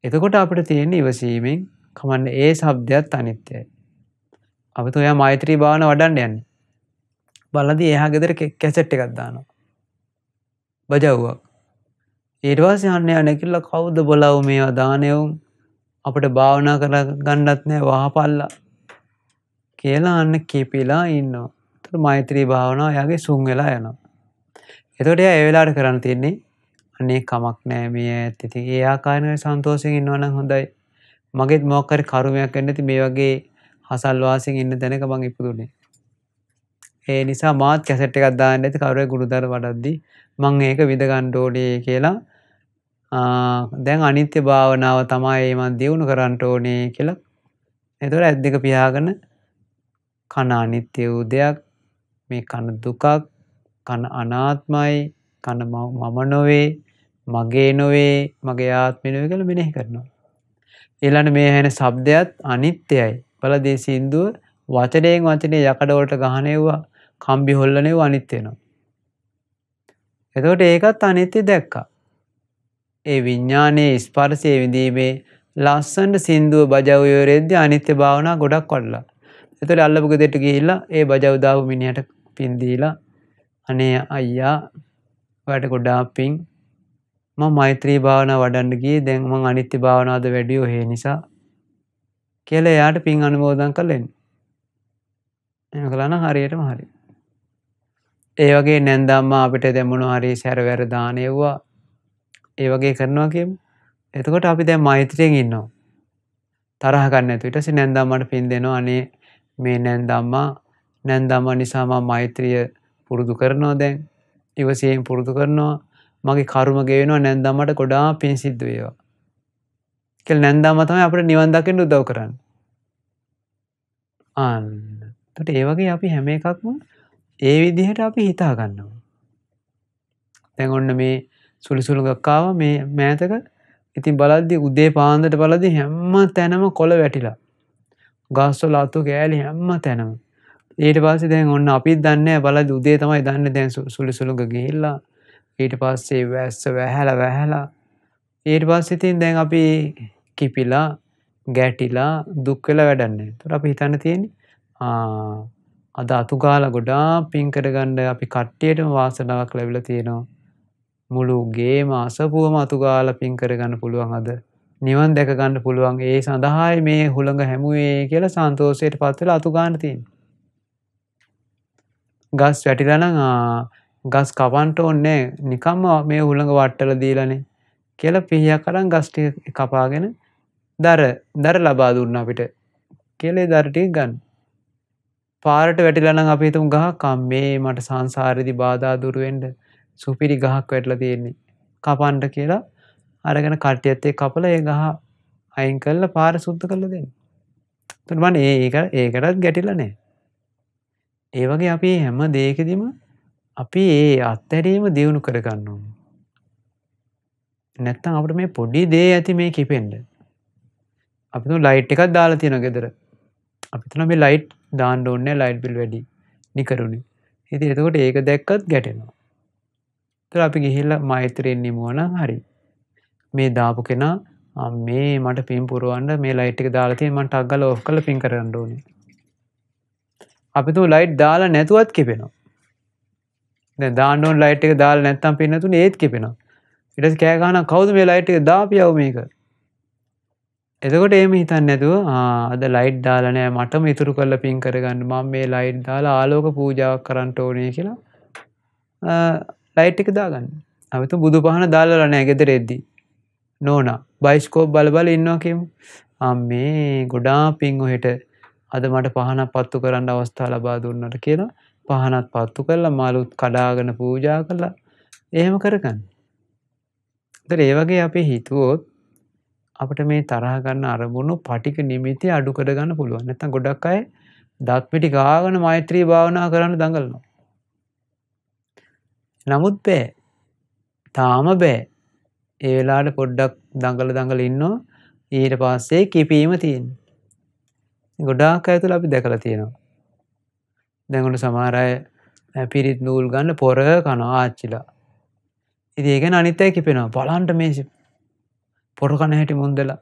එතකොට අපට තියෙන ඉවසීමෙන් කමන්න ඒ සබ්දයක් අනිත්‍යයි. අපත ඔයා මෛත්‍රී භාවන වඩන්න යන්න. බලදි එහා ගෙදර කැසෙට් එකක් දානවා. බජව්වක්. ඒටවාස යන්න නැකිල්ල කවුද බොලව් මේවා දානයවුම් අපට භාවනා කර ගණ්ඩත් නෑ වහපල්ලා කියලා අන්න කිපිලා ඉන්නවා. මෛත්‍රී භාවනාව යාගේ සුන් වෙලා යනවා. එතකොට එයා ඒ වෙලාවට කරන්න තියෙන්නේ අනේ කමක් නෑ මේ ඇත් ඉතින් ඒ ආකාරයෙන් සන්තෝෂයෙන් ඉන්නවනම් හොඳයි. මගෙත් මොකක් හරි කර්මයක් වෙන්න ඇති මේ වගේ හසල් වාසියෙන් ඉන්න තැනක මං ඉපදුනේ. ඒ නිසා මාත් කැසට් එකක් දාන්න ඇති කවුරු හරි ගුරුදර වඩද්දි මං ඒක විඳ ගන්න ඕනේ කියලා දැන් අනිත්‍ය භාවනාව තමයි මං දියුණු කරන්න ඕනේ කියලා. එතකොට ඇස් දෙක පියාගෙන කන අනිත්‍ය වූ දෙයක් මේ කන දුකක් කන අනාත්මයි කන මම නොවේ මගේ නොවේ මගේ ආත්මය නොවේ කියලා මෙනෙහි කරනවා. ඊළඟ මේ ඇහෙන ශබ්දයත් අනිත්‍යයි. බලදී සින්දුව වචනයෙන් වචනේ යකඩ වලට ගහනෙව්වා කම්බි හොල්ලනෙව්වා අනිත් වෙනවා. එතකොට ඒකත් අනිත්‍ය දැක්කා. ඒ විඥානයේ ස්පර්ශයේ විඳීමේ ලස්සනට සින්දුව බජව් ඉවරෙද්දී අනිත්‍ය භාවනා ගොඩක් වඩලා. එතකොට අල්ලපු ගෙදරට ගිහිල්ලා ඒ බජව් දාපු මිනිහට පින් දීලා අනේ අයියා ඔයාලට ගොඩාක් පින් මම මෛත්‍රී භාවනාව වඩන්න ගියේ දැන් මම අනිත්‍ය භාවනාවද වැඩි ඔහේ නිසා කියලා එයාට පින් අනුමෝදන් කරලා එන්න. එහෙම කළා නම් හරියටම හරි. ඒ වගේ නැන්දම්මා අපිට දැන් මොනවා හරි සැරවැර දාන එව්වා ඒ වගේ කරනවා කියමු. එතකොට අපි දැන් මෛත්‍රියෙන් ඉන්නවා. තරහ ගන්න නැතුව ඊට පස්සේ නැන්දම්මාට පින් දෙනවා අනේ මේ නැන්දම්මා නැන්දම්මා නිසා මම මෛත්‍රිය පුරුදු කරනවා දැන් ඉවසීම පුරුදු කරනවා මගේ කර්ම ගෙවෙනවා නැන්දම්මට ගොඩාක් පින් සිද්ධ වේවා. කියලා නැන්දම්මා තමයි අපිට නිවන් දකින්න උදව් කරන්නේ. ආන්න එතකොට ඒ වගේ අපි හැම එකක්ම ඒ විදිහට අපි හිතා ගන්නවා. දැන් ඔන්න මේ සුළි සුළුඟක් ආවා මේ මෑතක. ඉතින් බලද්දි උදේ පාන්දරට බලද්දි හැම තැනම කොළ වැටිලා. ගස්වල අතු කෑලි හැම තැනම. ඊට පස්සේ දැන් ඔන්න අපිත් දන්නේ බලද්දි උදේ තමයි දන්නේ දැන් සුළි සුළුඟ ගිහිල්ලා. ඊට පස්සේ වැස්ස වැහැලා වැහැලා ඊට පස්සේ ඉතින් දැන් අපි කිපිලා ගැටිලා දුක් වෙලා වැඩක් නැහැ. ඒතර අපි හිතන්න තියෙන්නේ ආ අද අතු ගාලා ගොඩාක් පින් කරගන්න අපි කට්ටියටම වාසනාවක් ලැබිලා තියෙනවා. මුළු ගේම අසපුවම අතු ගාලා පින් කරගන්න පුළුවන් අද. නිවන් දැක ගන්න පුළුවන් ඒ සඳහායි මේ හුළඟ හැමුවේ කියලා සන්තෝෂයට පත් වෙලා අතු ගන්න තියෙන්නේ. ගස් වැටිලා නම් ගස් කපන්න ඕනේ නිකම්ම මේ හුළඟ වට්ටලා දීලානේ කියලා පිහියක් අරන් ගස් ටික කපාගෙන දර දර ලබා දුන්නා අපිට. කියලා ඒ දර ටික ගන්න. පාරට වැටිලා නම් අපි හිතමු ගහක් මේ මට සංසාරේදී බාධා දුරු වෙන්න සුපිරි ගහක් වැටලා තියෙන්නේ. කපන්න කියලා අරගෙන කට්ටියත් එක්ක කපලා ඒ ගහ අයින් කරලා පාර සුද්ධ කරලා දෙන්න. එතකොට මම ඒක ඒකටත් ගැටිලා නැහැ. ඒ වගේ අපි හැම දෙයකදීම අපි ඒ අත්හැරීම දියුණු කරගන්න ඕනේ. නැත්තම් අපිට මේ පොඩි දේ ඇති මේ කිපෙන්න. අපි තුන් ලයිට් එකක් දාලා තියෙනවා ගෙදර. අපි තුන මේ ලයිට් දාන්න ඕනේ ලයිට් බිල් වැඩි. නිකරුණේ. ඉතින් එතකොට ඒක දැක්කත් ගැටෙනවා. ඒතර අපි ගිහිල්ලා මෛත්‍රියෙන් නිමුවනම් හරි. මේ දාපු කෙනා මේ මට පින් පුරවන්න මේ ලයිට් එක දාලා තියෙන මම ටක් ගාලා ඕෆ් කරලා පින් කරගන්න ඕනේ. අපි තුමු ලයිට් දාලා නැතුවත් කිපෙනවා. දැන් දාන්න ඕන ලයිට් එක දාලා නැත්තම් පින් නැතුනේ ඒත් කිපෙනවා. ඊට පස්සේ කෑ ගහනවා කවුද මේ ලයිට් එක දාපියව මේක? එතකොට එහෙම හිතන්නේ නැතුව ආ අද ලයිට් දාලා නෑ මටම ඉතුරු කරලා පින් කරගන්න මම මේ ලයිට් දාලා ආලෝක පූජාවක් කරන්න ඕනේ කියලා ලයිට් එක දාගන්න. අපි තු බුදු පහන දාලා නෑ ගෙදර එද්දී. නෝනා බයිස්කෝප් බල බල ඉන්නවා කියමු. අම්මේ ගොඩාක් පිං ඔහෙට අද මට පහනක් පත්තු කරන්න අවස්ථාව ලබා දුන්නට කියලා පහනක් පත්තු කරලා මලුත් කඩාගෙන පූජා කළා. එහෙම කරගන්න. ඒතර ඒ වගේ අපි හිතුවොත් අපිට මේ තරහ ගන්න අරමුණු පටික නිමිති අඩු කර ගන්න පුළුවන්. නැත්නම් ගොඩක් අය දත් පිටි ගාගෙන මෛත්‍රී භාවනා කරන්න දඟලනවා. නමුත් බෑ. තාම බෑ. ඒ වෙලාවට පොඩ්ඩක් දඟල දඟල ඉන්නවා ඊට පස්සේ කිපීම තියෙන්නේ. ගොඩාක් අය තුළ අපි දැකලා තියෙනවා. දැන් ඔන්න සමහර අය පිරිත් නූල් ගන්න පොර කනවා ආච්චිලා. ඉතින් ඒක අනිත් අය කිපෙනවා. බලන්න මේ පොර කන හැටි මුන්දලා.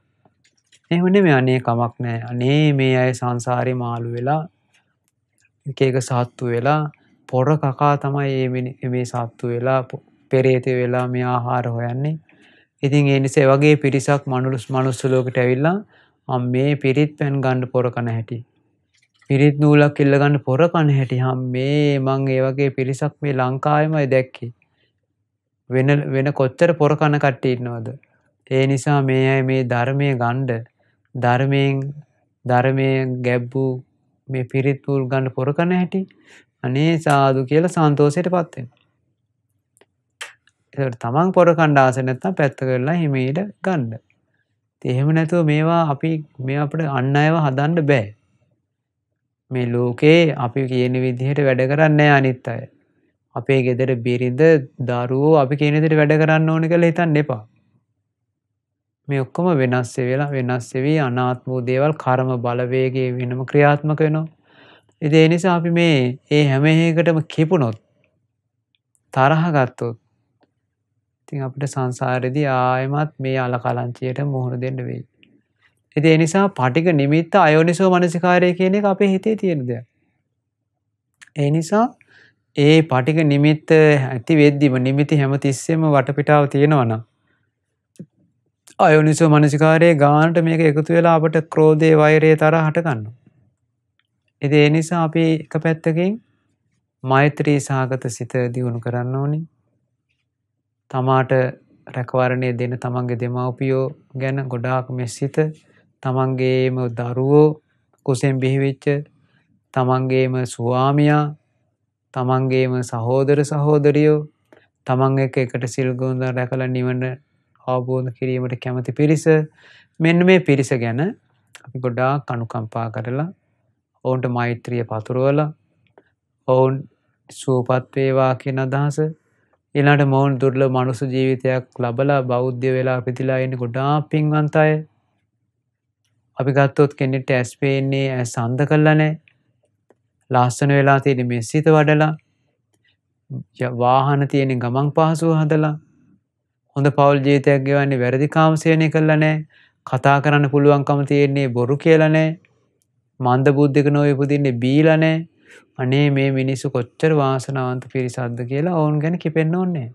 එහෙම නෙමෙයි අනේ කමක් නැහැ. අනේ මේ අය සංසාරේ මාළු වෙලා එක එක සාත්තු වෙලා පොර කකා තමයි මේ මේ සාත්තු වෙලා පෙරේතය වෙලා මේ ආහාර හොයන්නේ. ඉතින් ඒ නිසා වගේ පිරිසක් මනුලුස් මනුස්ස ලෝකෙට ඇවිල්ලා මම මේ පිරිත් පැන් ගන්න පොර කන හැටි. පිරිත් නූලක් ඉල්ල ගන්න පොර කන හැටි හම් මේ මං ඒ වගේ පිරිසක් මේ ලංකාවෙමයි දැක්කේ. වෙන වෙන කොච්චර පොර කන කට්ටිය ඉන්නවද? ඒ නිසා මේ අය මේ ධර්මයේ ගණ්ඩ ධර්මයෙන් ධර්මයෙන් ගැබ්බූ මේ පිරිත් පූල් ගන්න පොර කන හැටි අනේ සාදු කියලා සන්තෝෂයටපත් වෙනවා. ඒකට තමන් පොර කණ්ඩ ආස නැත්නම් පැත්ත කරලා හිමීට ගන්න. ඉතින් එහෙම නැතුව මේවා අපි මේ අපිට අන් අයව හදන්න බෑ. මේ ලෝකේ අපි කියන විදිහට වැඩ කරන්නේ නැහැ අනිත් අය. අපේ ගෙදර බිරිඳ දරුවෝ අපි කියන විදිහට වැඩ කරන්න ඕනේ කියලා හිතන්න එපා. මේ ඔක්කොම වෙනස් වෙලා වෙනස් වෙවි අනාත්ම වූ දේවල් කර්ම බලවේගයේ වෙනම ක්‍රියාත්මක වෙනවා. ඉතින් ඒ නිසා අපි මේ ඒ හැම එකකටම කිපුණොත් තරහ ගත්තොත් ඉතින් අපිට සංසාරෙදී ආයෙමත් මේ අලකලංචියට මුහුණ දෙන්න වෙයි. ඉතින් ඒ නිසා පටික නිමිත්ත අයෝනිසෝ මනසිකාරය කියන එක අපේ හිතේ තියෙන දෙයක්. ඒ නිසා ඒ පටික නිමිත්ත ඇති වෙද්දිම නිමිති හැමතිස්සෙම වටපිටාව තියෙනවා නම් අයෝනිසෝ මනසිකාරයේ ගානට මේක එකතු වෙලා අපට ක්‍රෝධය වෛරය තරහ හට ගන්නවා. ඉතින් ඒ නිසා අපි එක පැත්තකින් මෛත්‍රී සහගත සිත දියුණු කරන්න ඕනි. තමාට රැකවරණය දෙන තමන්ගේ දෙමව්පියෝ ගැන ගොඩාක් මෙසිත තමන්ගේම දරුවෝ කුසෙන් බිහිවෙච්ච තමන්ගේම ස්වාමියා තමන්ගේම සහෝදර සහෝදරියෝ තමන් එක්ක එකට සිල් ගුණ රැකලා නිවන අවබෝධ කිරීමට කැමති පිරිස. මෙන්න මේ පිරිස ගැන අපි ගොඩාක් අනුකම්පා කරලා ඔවුන්ට මෛත්‍රිය පතුරවලා ඔවුන් සුවපත් වේවා කියන අදහස ඊළඟට මොවුන් දුර්ලභ මනුස්ස ජීවිතයක් ලබලා බෞද්ධ වෙලා පිටිලා ඉන්න ගොඩාක් පින්වන්ත අය අපි ගත්තොත් කෙනෙක්ට ඇස් පේන්නේ ඇස් අන්ධ කරලා නැහැ. ලස්සන වෙලා තියෙන මෙසිත වඩලා වාහන තියෙන ගමන් පහසුව හදලා හොඳ පෞල් ජීවිතයක් ගෙවන්නේ වැරදි කාමසේවනය කරලා නැහැ. කතා කරන්න පුළුවන්කම තියෙන්නේ බොරු කියලා නැහැ. මන්ද බුද්ධික නොවේ උපදින්නේ බීලා නැහැ. අනේ මේ මිනිස්සු කොච්චර වාසනාවන්ත පිරිසක්ද කියලා ඔවුන් ගැන කිපෙන්න ඕනේ.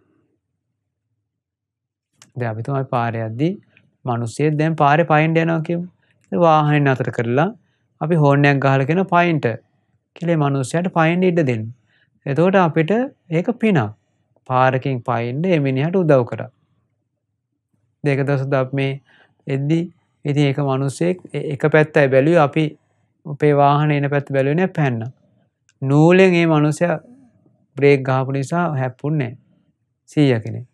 දැන් අපි තමයි පාරේ යද්දී මිනිස්සෙක් දැන් පාරේ පයින් යනවා කියමු. වාහනේ නතර කරලා අපි හෝර්නයක් ගහලා කියන පයින්ට කියලා මනුස්සයාට පයින් ඉඩ දෙන්න. එතකොට අපිට ඒක පිනක්. පාරකින් පයින්න ඒ මිනිහට උදව් කරා. දෙක දවසක් අපි මේ එද්දි ඉතින් ඒක මිනිස්සෙක් එක පැත්තයි බැලුවේ අපි අපේ වාහනේ එන පැත්ත බැලුවේ නෑ පැන්න. නූලෙන් මේ මිනිස්සයා බ්‍රේක් ගහපු නිසා හැප්පුන්නේ නෑ. 100 කෙනෙක්.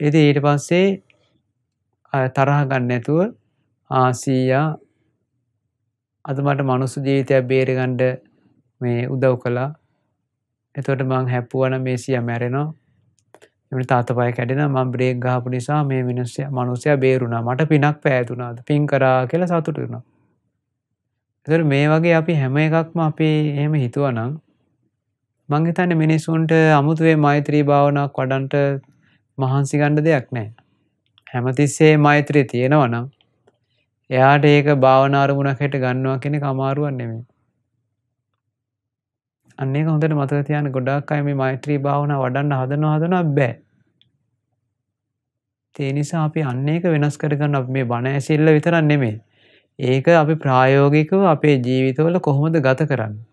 ඉතින් ඊට පස්සේ තරහ ගන්න නැතුව ආසීයා අද මට මනුස්ස ජීවිතයක් බේරගන්න මේ උදව් කළා. එතකොට මං හැප්පුවා නම් මේ සියා මැරෙනවා. එමුණ තාත්තපය කැඩෙනවා මම බ්‍රේක් ගහපු නිසා මේ මිනිස්සයා මනුස්සයා බේරුණා. මට පිනක් පෑදුනාද? පින් කරා කියලා සතුටු වෙනවා. ඒතර මේ වගේ අපි හැම එකක්ම අපි එහෙම හිතුවනම් මං හිතන්නේ මිනිසුන්ට අමුතුවේ මෛත්‍රී භාවනාවක් වඩන්ට මහන්සි ගන්න දෙයක් නැහැ. හැමතිස්සේ මෛත්‍රිය තියෙනවා නම් එයාට ඒක භාවනා අරමුණක් හැට ගන්නවා කෙනෙක් අමාරුවක් නෙමෙයි. අන්න ඒක හොඳට මතක තියාගන්න ගොඩාක් අය මේ මෛත්‍රී භාවනාව වඩන්න හදනවා හදනවා බෑ. ඒ නිසා අපි අන්න ඒක වෙනස් කරගන්න අපි මේ බණ ඇසිල්ල විතරක් නෙමෙයි. ඒක අපි ප්‍රායෝගිකව අපේ ජීවිතවල කොහොමද ගත කරන්නේ?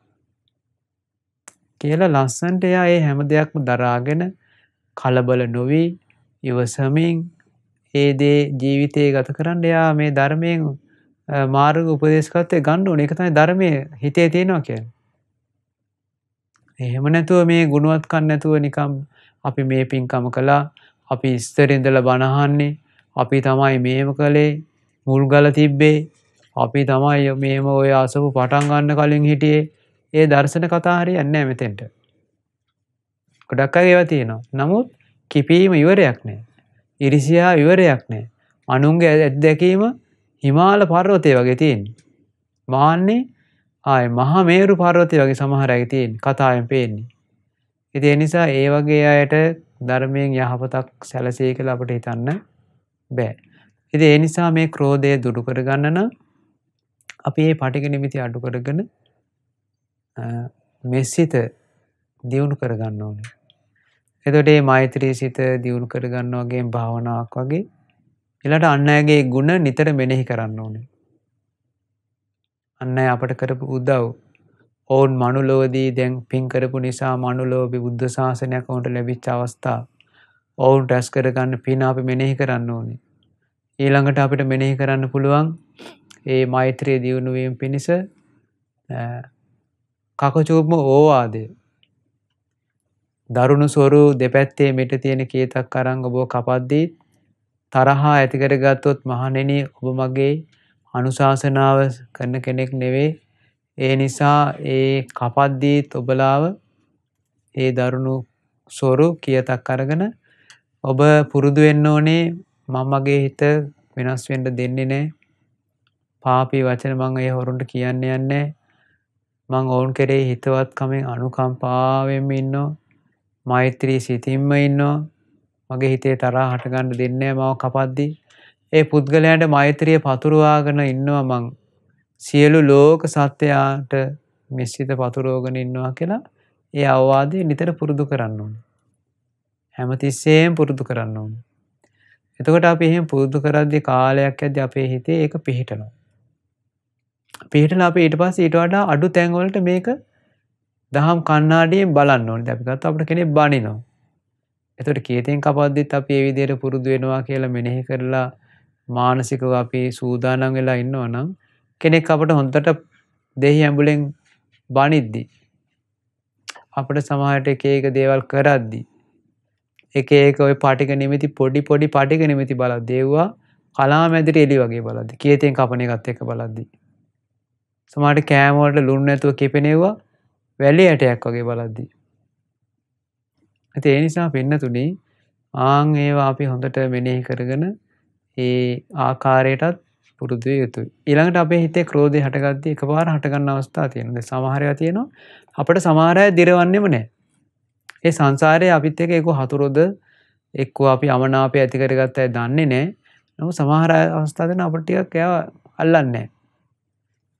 කියලා ලස්සන්ට එයා ඒ හැම දෙයක්ම දරාගෙන කලබල නොවි ඉවසමින් ඒ දේ ජීවිතයේ ගත කරන්න එයා මේ ධර්මයෙන් මාර්ග උපදේශකත්වය ගන්න ඕනේ. ඒක තමයි ධර්මයේ හිතේ තියෙනවා කියන්නේ. එහෙම නැතුව මේ ගුණවත්කම් නැතුව නිකම් අපි මේ පින්කම කළා. අපි ඉස්තර ඉඳලා බණ අහන්නේ. අපි තමයි මේව කළේ. මුල් ගල තිබ්බේ. අපි තමයි මේම ඔය අසපු පටන් ගන්න කලින් හිටියේ. ඒ දර්ශන කතා හරියන්නේ නැහැ මෙතෙන්ට. ගොඩක් අය ඒවා තියෙනවා. නමුත් කිපීම ඉවරයක් නෑ. ඉරිසියා ඉවරයක් නෑ. අනුන්ගේ ඇත්දැකීම හිමාල පර්වතය වගේ තියෙන්නේ. මාන්නේ ආය මහා මේරු පර්වතය වගේ සමහර අය තියෙන්නේ කතාවෙන් පේන්නේ. ඉතින් ඒ නිසා ඒ වගේ අයට ධර්මයෙන් යහපතක් සැලසෙයි කියලා අපිට හිතන්න බෑ. ඉතින් ඒ නිසා මේ ක්‍රෝධය දුරු කරගන්න නම් අපි මේ පටිඝ නිමිති අඩු කරගෙන මෙසිත දියුණු කරගන්න ඕනේ. එතකොට මේ මෛත්‍රී සිත දියුණු කරගන්න වගේ භාවනාවක් වගේ ඊළඟට අන් අයගේ ಗುಣ නිතර මෙනෙහි කරන්න ඕනේ. අන්න අය අපට කරපු උදව් ඔවුන් මනුලොවදී දැන් පින් කරපු නිසා මනුලොව බුද්ධ ශාසනයක් ඔවුන්ට ලැබිච්ච අවස්ථා ඔවුන් රැස් කරගන්න පින අපි මෙනෙහි කරන්න ඕනේ. ඊළඟට අපිට මෙනෙහි කරන්න පුළුවන් ඒ මෛත්‍රිය දියුණු වීම පිණිස කකචූපම ඕවාදය. දරුණු සොරු දෙපැත්තේ මෙට තියෙන කේතක් අරන් ඔබ කපද්දීත් තරහා ඇති කරගත්තොත් මහණෙනි ඔබ මගේ අනුශාසනාව කරන කෙනෙක් නෙවෙයි. ඒ නිසා ඒ කපද්දීත් ඔබලාව ඒ දරුණු සොරු කියතක් අරගෙන ඔබ පුරුදු වෙන්න ඕනේ මම මගේ හිත වෙනස් වෙන්න දෙන්නේ නැහැ. පාපී වචන මම ඒ හොරුන්ට කියන්න යන්නේ මං ඔවුන් කෙරෙහි හිතවත්කමෙන් අනුකම්පාවෙන්ම ඉන්නවා. මෛත්‍රී සිතින්ම ඉන්නවා. මගේ හිතේ තරහා හටගන්න දෙන්නේ නැහැ මම කපද්දී. ඒ පුද්ගලයාට මෛත්‍රිය පතුරවාගෙන ඉන්නවා මං. සියලු ලෝක සත්‍යයාට මිශ්‍රිත පතුරවගෙන ඉන්නවා කියලා ඒ අවවාදය නිතර පුරුදු කරන්න ඕනේ. හැමතිස්සෙම පුරුදු කරන්න ඕනේ. එතකොට අපි එහෙම පුරුදු කරද්දී කාලයක් යද්දී අපේ හිතේ ඒක පිහිටනවා. පිහිටලා අපි ඊට පස්සේ ඊට වඩා අඩු තැන් වලට මේක දහම් කණ්ණාඩියෙන් බලන්න ඕනේ. අපි ගත්ත අපිට කෙනෙක් බනිනවා. එතකොට කීතෙන් කපද්දිත් අපි ඒ විදිහට පුරුදු වෙනවා කියලා මෙනෙහි කරලා මානසිකව අපි සූදානම් වෙලා ඉන්නවා නම් කෙනෙක් අපට හොඳට දෙහි ඇඹුලෙන් බනිද්දි. අපිට සමහරට එක එක දේවල් කරද්දි. එක එක ඔය පටික නිමිති පොඩි පොඩි පටික නිමිති බලද්දී. ඒවා කලා මැදිරි එලි වගේ බලද්දි. කීතෙන් කපන එකත් එක්ක බලද්දි. සමහරට කෑම වලට ලුණු නැතුව කිපෙනෙව්වා වැලි ඇටයක් වගේ බලද්දි ඉතින් ඒ නිසා පින්නතුනි ආන් ඒවා අපි හොඳට මෙනෙහි කරගෙන ඒ ආකාරයටත් පුරුදු යුතුයි. ඊළඟට අපේ හිතේ ක්‍රෝධය හටගද්දී එකපාර හටගන්න අවස්ථා තියෙනවා. සමහර ඒවා තියෙනවා අපිට සමහර අය දිරවන්නෙම නැහැ. ඒ සංසාරයේ අපිත් එක්ක ඒක හතුරුද එක්කෝ අපි අමනාපය ඇති කරගත්ත අය දන්නේ නැහැ. නමුත් සමහර අවස්ථා දෙන අපිට ටිකක් එයා අල්ලන්නේ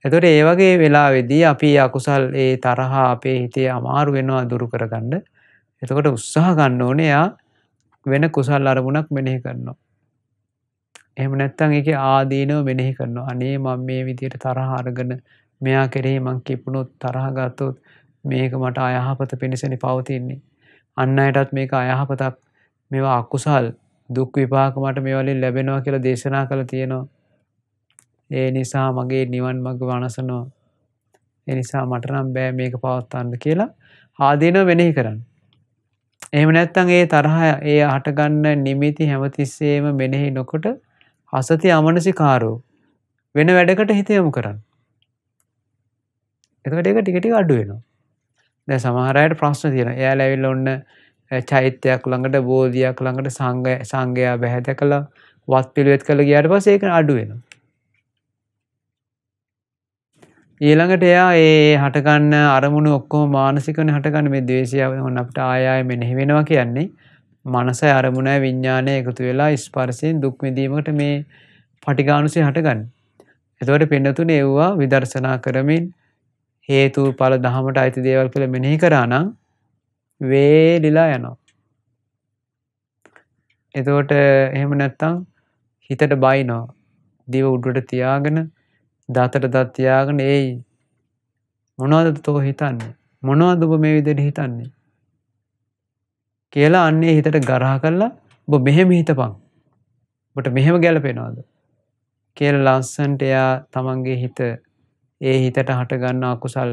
නැහැ. එතකොට ඒ වගේ වෙලාවෙදී අපි අකුසල් ඒ තරහ අපේ හිතේ අමාරු වෙනවා දුරු කරගන්න. එතකොට උත්සාහ ගන්න ඕනේ එයා වෙන කුසල් අරමුණක් මෙනෙහි කරනවා. එහෙම නැත්නම් ඒකේ ආදීනව මෙනෙහි කරනවා. අනේ මම මේ විදිහට තරහ අරගෙන මෙයා කෙරෙහි මං කිපුණොත් තරහ ගත්තොත් මේක මට අයහපත පිණිසනේ පවතින්නේ. අන් අයටත් මේක අයහපතක් මේවා අකුසල් දුක් විපාක මට මේ වලින් ලැබෙනවා කියලා දේශනා කළා තියෙනවා. ඒ නිසා මගේ නිවන් මඟ වනසනවා. ඒ නිසා මට නම් බෑ මේක පවත්වන්න කියලා ආදීනව මෙනෙහි කරන්න. එහෙම නැත්නම් ඒ තරහ ඒ හටගන්න නිමිති හැමතිස්සෙම මෙනෙහි නොකොට අසති අමනසිකාරෝ වෙන වැඩකට හිත යොමු කරන්න. එතකොට ඒක ටික ටික අඩු වෙනවා. දැන් සමහර අයට ප්‍රශ්න තියෙනවා. එයාලා ඇවිල්ලා ඔන්න චෛත්‍යයක් ළඟට බෝධියක් ළඟට සංඝ සංඝයා බැහැ දැකලා වත් පිළිවෙත් කළ ගියාට පස්සේ ඒක අඩු වෙනවා. ඊළඟට එයා ඒ හටගන්න අරමුණු ඔක්කොම මානසිකවනේ හටගන්න මේ ද්වේෂය වුණ අපිට ආය ආය මෙනෙහි වෙනවා කියන්නේ මනසයි අරමුණයි විඥානය එකතු වෙලා ස්පර්ශයෙන් දුක් විඳීමකට මේ පටිඝානුසය හටගන්නේ. එතකොට පින්නතුනේ එව්වා විදර්ශනා කරමින් හේතු ඵල දහමට අයිති දේවල් කියලා මෙනෙහි කරා නම් වේලිලා යනවා. එතකොට එහෙම නැත්තම් හිතට බයිනවා. දිව උඩට තියාගෙන දතට දත් තියාගෙන ඒයි මොනවද තෝ හිතන්නේ? මොනවද ඔබ මේ විදිහට හිතන්නේ? කියලා අන්නේ හිතට ගරහ කළා ඔබ මෙහෙම හිතපන්. ඔබට මෙහෙම ගැලපෙනවද? කියලා ලස්සන්ට එයා තමන්ගේ හිත ඒ හිතට හටගන්න අකුසල්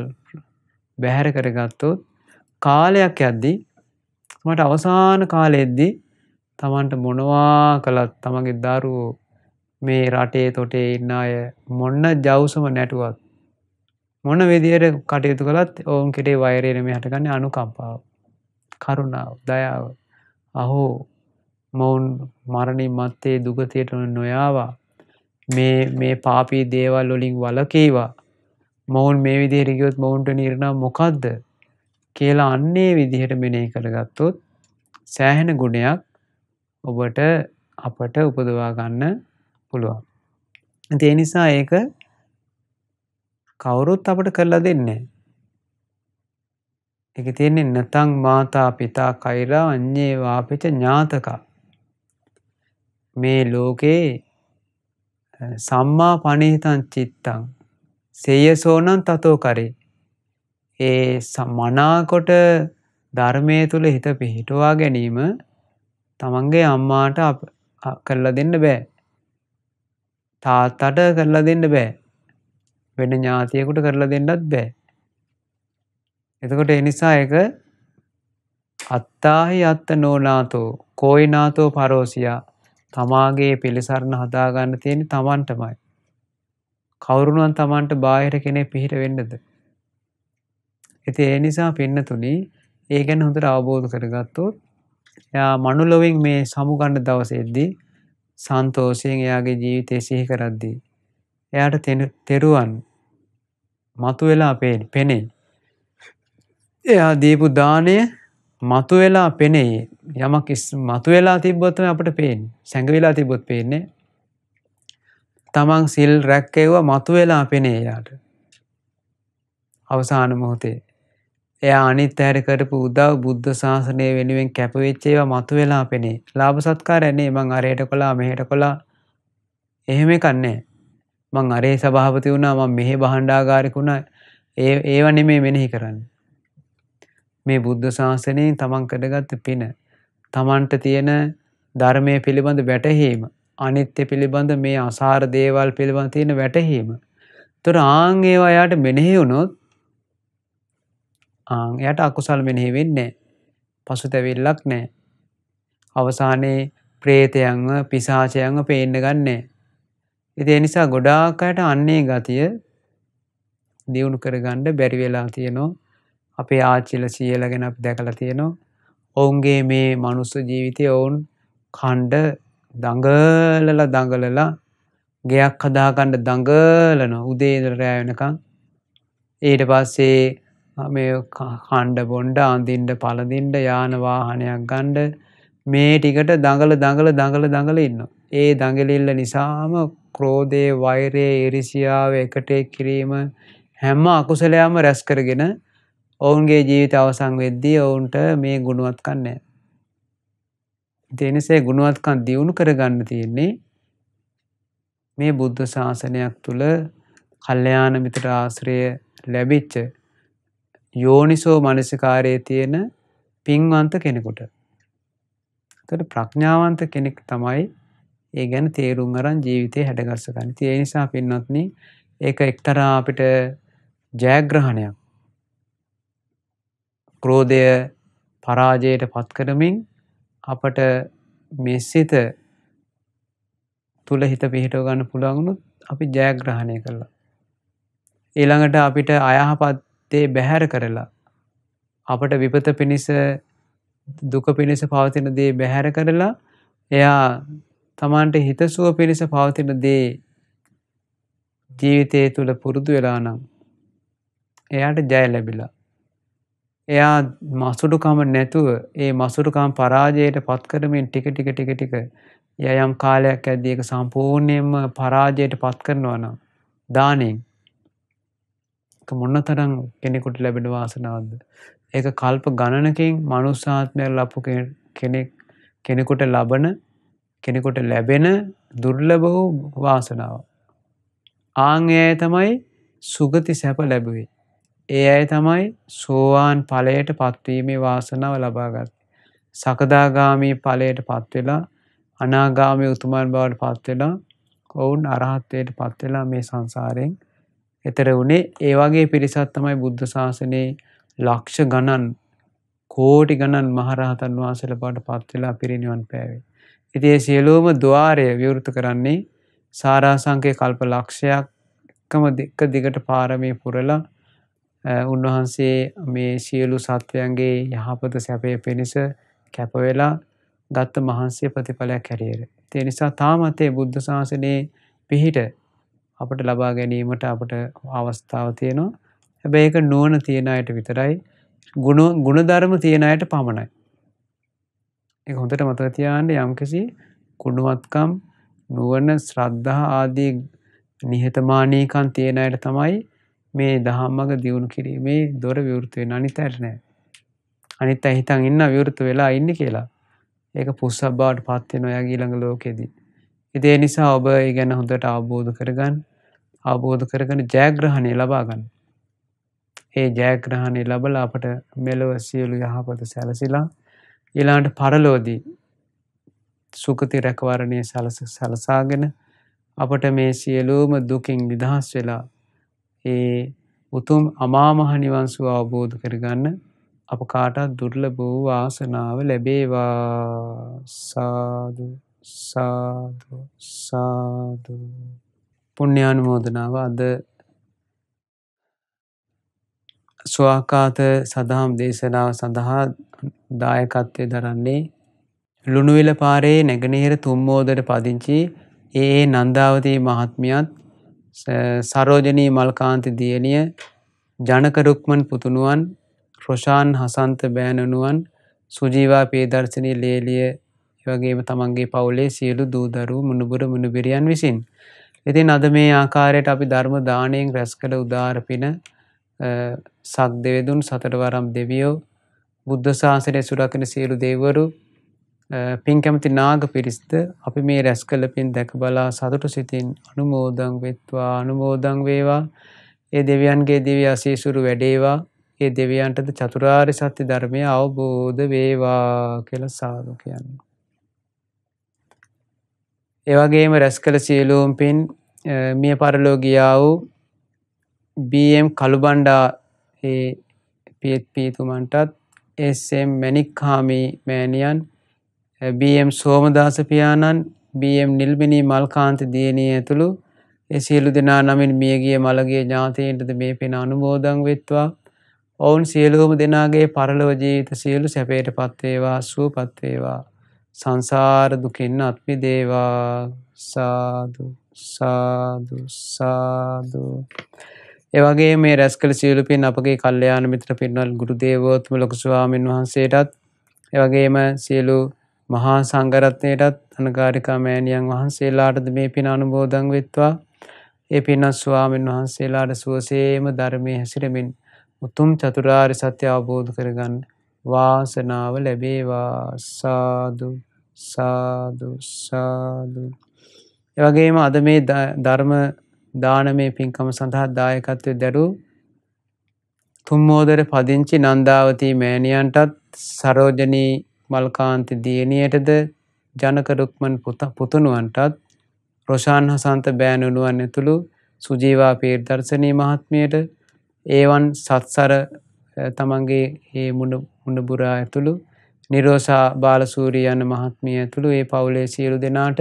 බැහැර කරගත්තොත් කාලයක් යද්දී මට අවසාන කාලෙද්දී තමන්ට මොනවා කළත් තමන්ගේ දරුවෝ මේ රටේ තොටේ ඉන්න අය මොන්න ජවුසම නැටුවත් මොන විදියට කටයුතු කළත් ඔවුන් කෙරේ වෛරය නෙමෙයි හටගන්නේ අනුකම්පාව කරුණාව දයාව. අහෝ මොවුන් මරණින් මත්තේ දුගතියට නොයාවා. මේ මේ පාපී දේවල් වලින් වළකීවා. මොවුන් මේ විදිහට ගියොත් මොවුන්ට නිර්ණා මොකද්ද කියලා අන්නේ විදිහට මෙනෙහි කරගත්තොත් සෑහෙන ගුණයක් ඔබට අපට උපදවා ගන්න පුළුවන්. ඒ නිසා ඒක කවුරුත් අපට කරලා දෙන්නේ ඒක තියෙන්නේ නතං මාතා පිතා කෛරා අඤ්ඤේ වාපිච ඥාතකා මේ ලෝකේ සම්මා පණිහිතං චිත්තං සේයසෝනං තතෝ කරේ ඒ මනාකොට ධර්මයේ තුල හිත පිහිටුවා ගැනීම තමන්ගේ අම්මාට කරලා දෙන්න බෑ. තාත්තට කරලා දෙන්න බෑ. වෙන ඥාතියෙකුට කරලා දෙන්නත් බෑ. එතකොට ඒ නිසා ඒක අත්තාහි අත්ත නෝනාතෝ කෝයිනාතෝ පරෝසියා තමාගේ පිළිසරණ හදාගන්න තියෙන තමන්ටමයි. කවුරුණුවන් තමන්ට බාහිර කෙනෙක් පිහිට වෙන්නද. ඇති ඒ නිසා පින්නතුනි ඒ ගැන හොඳට අවබෝධ කරගත්තොත් එයා මනුලොවින් මේ සමුගන්න දවසෙද්දී සන්තෝෂයෙන් එයාගේ ජීවිතය සිහි කරද්දී. එයාට තෙරුවන් මතු වෙලා පෙනේ. එයා දීපු දානය මතු වෙලා පෙනේ යමක් මතු වෙලා තිබ්බොත්ම අපට පේන්නේ. සැඟවිලා තිබ්බොත් පේන්නේ. තමන් සිල් රැක්කේව මතු වෙලා පෙනේ යාට. අවසාන මොහොතේ එයා අනිත් ඇහැර කරපු උදව් බුද්ධ ශාසනය වෙනුවෙන් කැපවෙච්ච ඒවා මතු වෙලා පෙනේ. ලාභ සත්කාර ඇනේ මං අරයට කළා මෙහෙට කළා. එහෙම එකක් නැහැ. මං අරේ සභාපති වුණා මං මෙහෙ භාණ්ඩාගාරික වුණා. ඒ ඒව නෙමෙයි මෙනෙහි කරන්නේ. මේ බුද්ධ ශාසනයෙන් තමන් කරගත්ත පින තමන්ට තියෙන ධර්මය පිළිබඳ වැටහීම අනිත්‍ය පිළිබඳ මේ අසාර දේවල් පිළිබඳ තියෙන වැටහීම. තොර ආං ඒවා යාට මෙනෙහි වුණොත් ආං එයට අකුසල් මෙනෙහි වෙන්නේ පසුතැවිල්ලක් නෑ. අවසානයේ ප්‍රේතයන්ව පිසාචයන්ව පේන්න ගන්නේ. ඉතින් ඒ නිසා ගොඩාක් අයට අන්නේ ගතිය දියුණු කරගන්න බැරි වෙලා තියෙනවා. අපේ ආච්චිලා සීයලා ගැන අපි දැකලා තියෙනවා. ඔවුන්ගේ මේ මනුස්ස ජීවිතය ඔවුන් කණ්ඩ දඟලලා දඟලලා ගෙයක් හදාගන්න දඟලන උදේ ඉඳලා රෑ වෙනකන් ඊට පස්සේ මේ කණ්ඩ බොණ්ඩ අඳින්න පළඳින්න යාන වාහනයක් ගන්න මේ ටිකට දඟල දඟල දඟල දඟල ඉන්නවා. ඒ දඟලිල්ල නිසාම ක්‍රෝධය, වෛරය, ඉරිසියාව එකට කිරීම හැම අකුසලයක්ම රැස් කරගෙන ඔවුන්ගේ ජීවිත අවසන් වෙද්දී ඔවුන්ට මේ ගුණවත්කම් නැහැ. ඒ නිසා ගුණවත්කම් දියුණු කරගන්න තියෙන්නේ මේ බුද්ධ ශාසනයක් තුල කල්යාණ මිත්‍ර ආශ්‍රය ලැබිච්ච යෝනිසෝ මනසිකාරයේ තියෙන පින්වන්ත කෙනෙකුට. එතකොට ප්‍රඥාවන්ත කෙනෙක් තමයි ඒ ගැන තේරුම් අරන් ජීවිතේ හැඩගස්ස ගන්න. ඒ නිසා පින්වත්නි ඒක එක්තරා අපිට ජයග්‍රහණයක්. ක්‍රෝධය පරාජයට පත් කරමින් අපට මේ සිත තුල හිත පිහිටව ගන්න පුළුවන් වුණොත් අපි ජයග්‍රහණය කළා. ඊළඟට අපිට අයහපත් දේ බැහැර කරලා අපට විපත පිණිස දුක පිණිස පවතින දේ බැහැර කරලා එයා තමන්ට හිතසුව පිණිස පවතින දේ ජීවිතය තුළ පුරුදු වෙලා නම් එයාට ජය ලැබිලා. එයා මසුඩුකම නැතුව ඒ මසුඩුකම් පරාජයට පත් කරමින් ටික ටික ටික ටික යම් කාලයක් ඇද්දී ඒක සම්පූර්ණයෙන්ම පරාජයට පත් කරනවා නම් දානෙන් ඒක මොනතරම් කෙනෙකුට ලැබෙන වාසනාවක්ද? ඒක කල්ප ගණනකින් මනුස්සාත්මයක් ලබපු කෙනෙක් කෙනෙකුට ලබන කෙනෙකුට ලැබෙන දුර්ලභ වූ වාසනාව ආන් එය තමයි සුගති සැප ලැබුවේ. ඒ අය තමයි සෝවාන් ඵලයට පත්වීමේ වාසනාව ලබාගත්. සකදාගාමී ඵලයට පත්වෙලා අනාගාමී උතුමන් බවට පත්වෙලා ඔවුන් අරහත්වයට පත්වෙලා මේ සංසාරයෙන් එතර වුණේ ඒ වගේ පිරිසක් තමයි බුද්ධ ශාසනයේ ලක්ෂ ගණන් කෝටි ගණන් මහරහතන් වහන්සේලා බවට පත්වෙලා පිරිනිවන් පෑවේ. ඉතින් ඒ සියලුම ద్వාරය විවෘත කරන්නේ සාරාංශකේ කල්ප ලක්ෂයක් එකම දික්ක දිගට පාරමී පුරලා උන්වහන්සේ මේ සියලු සත්වයන්ගේ යහපත සැපය පිණිස කැපවෙලා ගත්ත මහන්සිය ප්‍රතිඵලයක් හැටියට. ඒ නිසා තාමත් ඒ බුද්ධ ශාසනයේ පිහිට අපට ලබා ගැනීමට අපට අවස්ථාව තියෙනවා. හැබැයි ඒක නුවණ තියෙන අයට විතරයි ගුණ ගුණධර්ම තියෙන අයට පමණයි. ඒක හොඳට මතක තියාගන්න යම්කිසි ගුණවත්කම් නුවණ ශ්‍රද්ධා ආදී නිහතමානීකම් තියෙන අයට තමයි මේ දහම්මග දියුණු කිරීමේ දොර විවෘත වෙන අනිත් අයට නෑ. අනිත් අය හිතන් ඉන්න විවෘත වෙලා ඉන්නේ කියලා. ඒක පුස්සක් බවට පත් වෙනවා යාගේ ඊළඟ ලෝකෙදී. ඉතින් ඒ නිසා ඔබ ඒ ගැන හොඳට අවබෝධ කරගන්න. අවබෝධ කරගෙන ජයග්‍රහණය ලබා ගන්න. ඒ ජයග්‍රහණය ලබලා අපට මෙලොව සියලු යහපත සැලසිලා ඊළඟට පරලෝදී සුකති රැකවරණය සලස සලසාගෙන අපට මේ සියලූම දුකින් නිදහස් වෙලා ඒ උතුම් අමාමහ නිවන්සු අවබෝධ කරගන්න අප කාටත් දුර්ල බූ වාසනාව ලැබේවා සාදු සාදු සාදු පුුණ්‍යානුමෝදනාව අද ස්වාකාත සදහම් දේශනාව සඳහා දායකත්වය දරන්නේ ලුණුවිල පාරේ නැගනහිර තුම්මෝදට පදිංචි ඒ නන්දාවතී මහත්මියත් සරෝජනී මල්කාන්ති දියණිය ජනකරුක්මන් පුතුණුවන් රොෂාන් හසන්ත බෑනනුවන් සුජීවා පේදර්ශනී ලේලිය වගේම තමන්ගේ පවුලේ සියලු දූදරු මුණුබුර මුණුබිරියන් විසින්. ඉතින් අද මේ ආකාරයට අපි ධර්ම දානයෙන් රැස් කළ උදාරපින සක් දෙවෙදුන් සතටවරම් දෙවියෝ බුද්ධ ශාසනය සුරකන සියලු දෙවරු පින් කැමති නාග පිරිස්ද අපි මේ රැස් කළ පින් දැක බලා සතුටු සිතින් අනුමෝදං වෙත්වා. අනුමෝදං වේවා. ඒ දෙවියන්ගේ දිවි අසීසුරු වැඩේවා. ඒ දෙවියන්ටද චතුරාර් සත්‍ය ධර්මය අවබෝධ වේවා කියල සාදු කියන්න. ඒවගේම රැස් කළ සියලූම් පින් මිය පරලෝගියා වූ BM කළුබණ්ඩා පියත්පීතුමන්ටත් එම් මැනික්හාමී මෑනියන් BM සෝමදාස පියාණන් BM නිල්බිනී මල්කාන්ත දියනී ඇතුළු එසියලු දෙනා නමින් මියගිය මළගේ ඥාතීන්ටද මේ පෙන අනුමෝදං වෙත්වා. ඔවුන් සියලුම දෙනාගේ පරලව ජීවිත සියලු සැපේට පත්වේවා සුව පත්වේවා සංසාර දුකින් අත්මි දේවා. සාදු සාදු සාදු. එවගේ මේ රැස් කළ සියලුපින් අපගේ කල්්‍යයාන මිත්‍ර පින්නල් ගුරු දේවෝත්ම ලොකුස්වාමීන් වහන්සේටත් එවගේම සියලු මහා සංගරත්නයටත් අනගාරිකා මෑණියන් වහන්සේලාටද මේ පින අනුබෝධං වෙත්වා. ඒ පිනත් ස්වාමීන් වහන්සේලාට සුවසේම ධර්මය හැසිරමින් උතුම් චතුරාරි සත්‍ය අවබෝධ කරගන්න. වාසනාව ලැබේවා. සාදු සාදු සාදු. එවගේම අද මේ ධර්ම දානමය පින්කම සඳහා දායකත්වය දැරු තුම්මෝදර පදිංචි නන්දාවතී මෑණියන්ටත් සරෝජනී මල්කාන්ති දියණියටද ජනකරුක්මන් පුතුණුවන්ටත් රොෂාන් හසන්ත බෑනුනුවන් ඇතුළු සුජීවා පේර්දර්ශනී මහත්මයට ඒවන් සත්සර තමන්ගේ ඒ මුණබුරා ඇතුළු නිරෝෂා බාලසූරී යන්න මහත්මිය ඇතුළු ඒ පවුලේ සියලු දෙනාට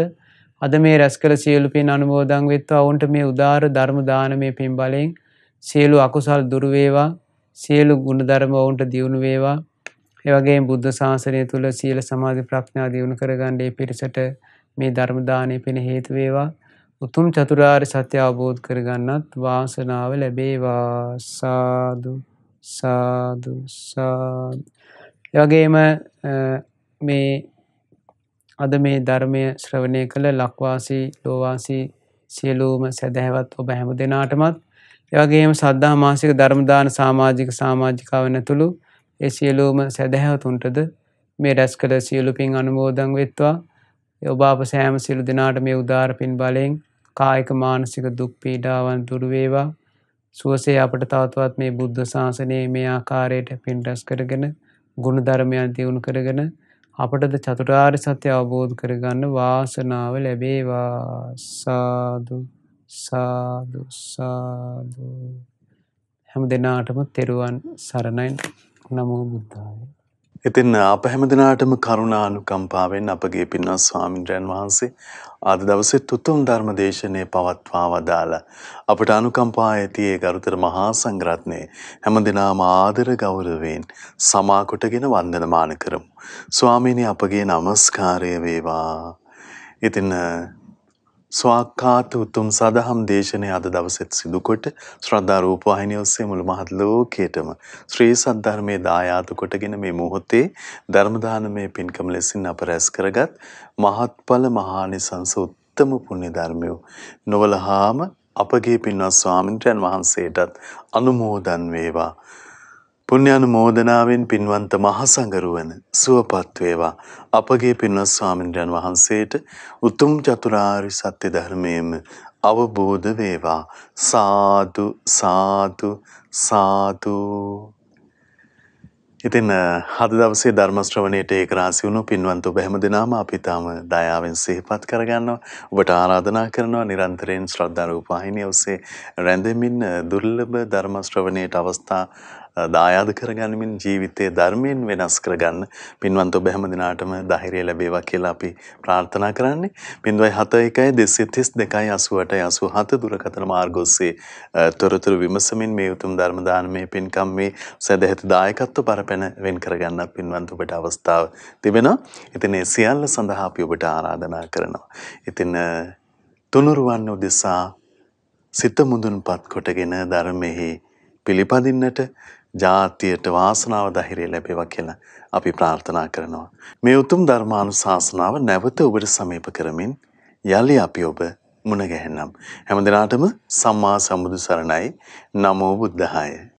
අද මේ රැස් කළ සියලු පින් අනුමෝදං වෙත්වා. ඔවුන්ට මේ උදාර ධර්ම දානමය පින් බලයෙන් සියලු අකුසල් දුරුවේවා සියලු ගුණධර්ම ඔවුන්ට දියුණු වේවා. ඒවගේ බුද්ධ ශාසනය තුළ සීල සමාධි ප්‍රඥා දියුණු කරගණ්ඩේ පිරිසට මේ ධර්මදානය පෙන හේතුවේවා උතුම් චතුරාර් සත්‍ය අවබෝධ කරගන්නත් වාසනාව ලැබේවා. සාදු. සාදු එවගේම මේ අද මේ ධර්මය ශ්‍රවණය කළ ලක්වාසී ලෝවාසී සියලූම සැදැහැවත් ඔබ හැම දෙනාටමත් එවගේම සද්ධා මාසික ධර්මදාන සාමාජික සාමාජිකාව නැතුළු ඒ සියලූම සැදැහැවතුන්ටද මේ රැස් කළ සියලු පින් අනුමෝදං වෙත්වා. ඔබාප සෑම සිලු දෙනාට මේ උදාර පින් බලයෙන් කායික මානසික දුක් පීඩාවන් දුරුවේවා සුවසේ අපට තවත්වත් මේ බුද්ධ ශාසනයේ මේ ආකාරයට පින් රැස් කරගෙන ගුණ ධර්මයන් දියුණු කරගෙන අපටද චතුරාර් සත්‍ය අවබෝධ කරගන්න වාසනාව ලැබේවා. සාදු සාදු සාදු. හැම දෙනාටම තෙරුවන් සරණයින් නමෝ බුද්ධාය. ඉතින් අප හැමදිනාටම කරුණානුකම්පාවෙන් අපගේ පින්වත් ස්වාමින්ද්‍රයන් වහන්සේ අද දවසෙත් උතුම් ධර්ම දේශනය පවත්වා වදාලා අපට අනුකම්පා ඇති ඒ ගරුතර මහා සංඝරත්නය හැමදිනාම ආදර ගෞරවයෙන් සමා කොටගෙන වන්දනමාන කරමු. ස්වාමීනි අපගේ নমස්කාරය වේවා. ඉතින් ස්වාක්කාත උතුම් සදහම් දේශනය අද දවසෙත් සිදුකොට ශ්‍රද්ධා රූපවාහිනිය ඔස්සේ මුළු මහත් ලෝකයටම. ශ්‍රී සද්ධර්මයේ දායාද කොටගෙන මේ මොහොතේ ධර්ම දානමය පින්කම ලෙසින් අප රැස් කරගත් මහත්ඵල මහානිසංස උත්තම පුණ්‍ය ධර්මය නොවලහාම අපගේ පින්වත් ස්වාමින්ද්‍රයන් වහන්සේටත් අනුමෝදන් වේවා. පුණ්‍යානුමෝදනාවෙන් පින්වන්ත මහසඟරුවන සුවපත් වේවා. අපගේ පින්වත් ස්වාමින්ද්‍රයන් වහන්සේට උතුම් චතුරාර්ය සත්‍ය ධර්මයේම අවබෝධ වේවා. සාදු සාදු සාදු. ඉතින් අද දවසේ ධර්ම ශ්‍රවණයට ඒක රාසි වුණු පින්වන්ත ඔබ හැමදෙනාම අපි තාම දයාවෙන් සිහිපත් කරගන්නවා. ඔබට ආරාධනා කරනවා නිරන්තරයෙන් ශ්‍රද්ධා රූපවාහිනිය ඔස්සේ රැඳෙමින් දුර්ලභ ධර්ම ශ්‍රවණයට අවස්ථා දායාද කරගනිමින් ජීවිතයේ ධර්මයෙන් වෙනස් කරගන්න පින්වන්ත ඔබ හැම දිනාටම ධෛර්යය ලැබේවා කියලා අපි ප්‍රාර්ථනා කරන්නේ. 071 232 88 87 දුරකථන මාර්ග ඔස්සේ තොරතුරු විමසමින් මේ උතුම් ධර්ම දානමය පින්කම් මේ සදහෙත දායකත්ව පරපැන වෙන් කරගන්න පින්වන්ත ඔබට අවස්ථාව තිබෙනවා. ඉතින් ඒ සියල්ල සඳහා අපි ඔබට ආරාධනා කරනවා. ඉතින් තුනුරුවන් උදෙසා සිත මුදුන්පත් කොටගෙන ධර්මෙහි පිළිපදින්නට ජාතියට වාසනාව ධෛර්යය ලැබේවා කියලා අපි ප්‍රාර්ථනා කරනවා. මේ උතුම් ධර්මානුශාසනාව නැවත ඔබට සමීප කරමින් යලි අපි ඔබ මුණ ගැහෙන්නම්. හැම දිනාටම සම්මා සම්බුදු සරණයි. නමෝ බුද්ධාය.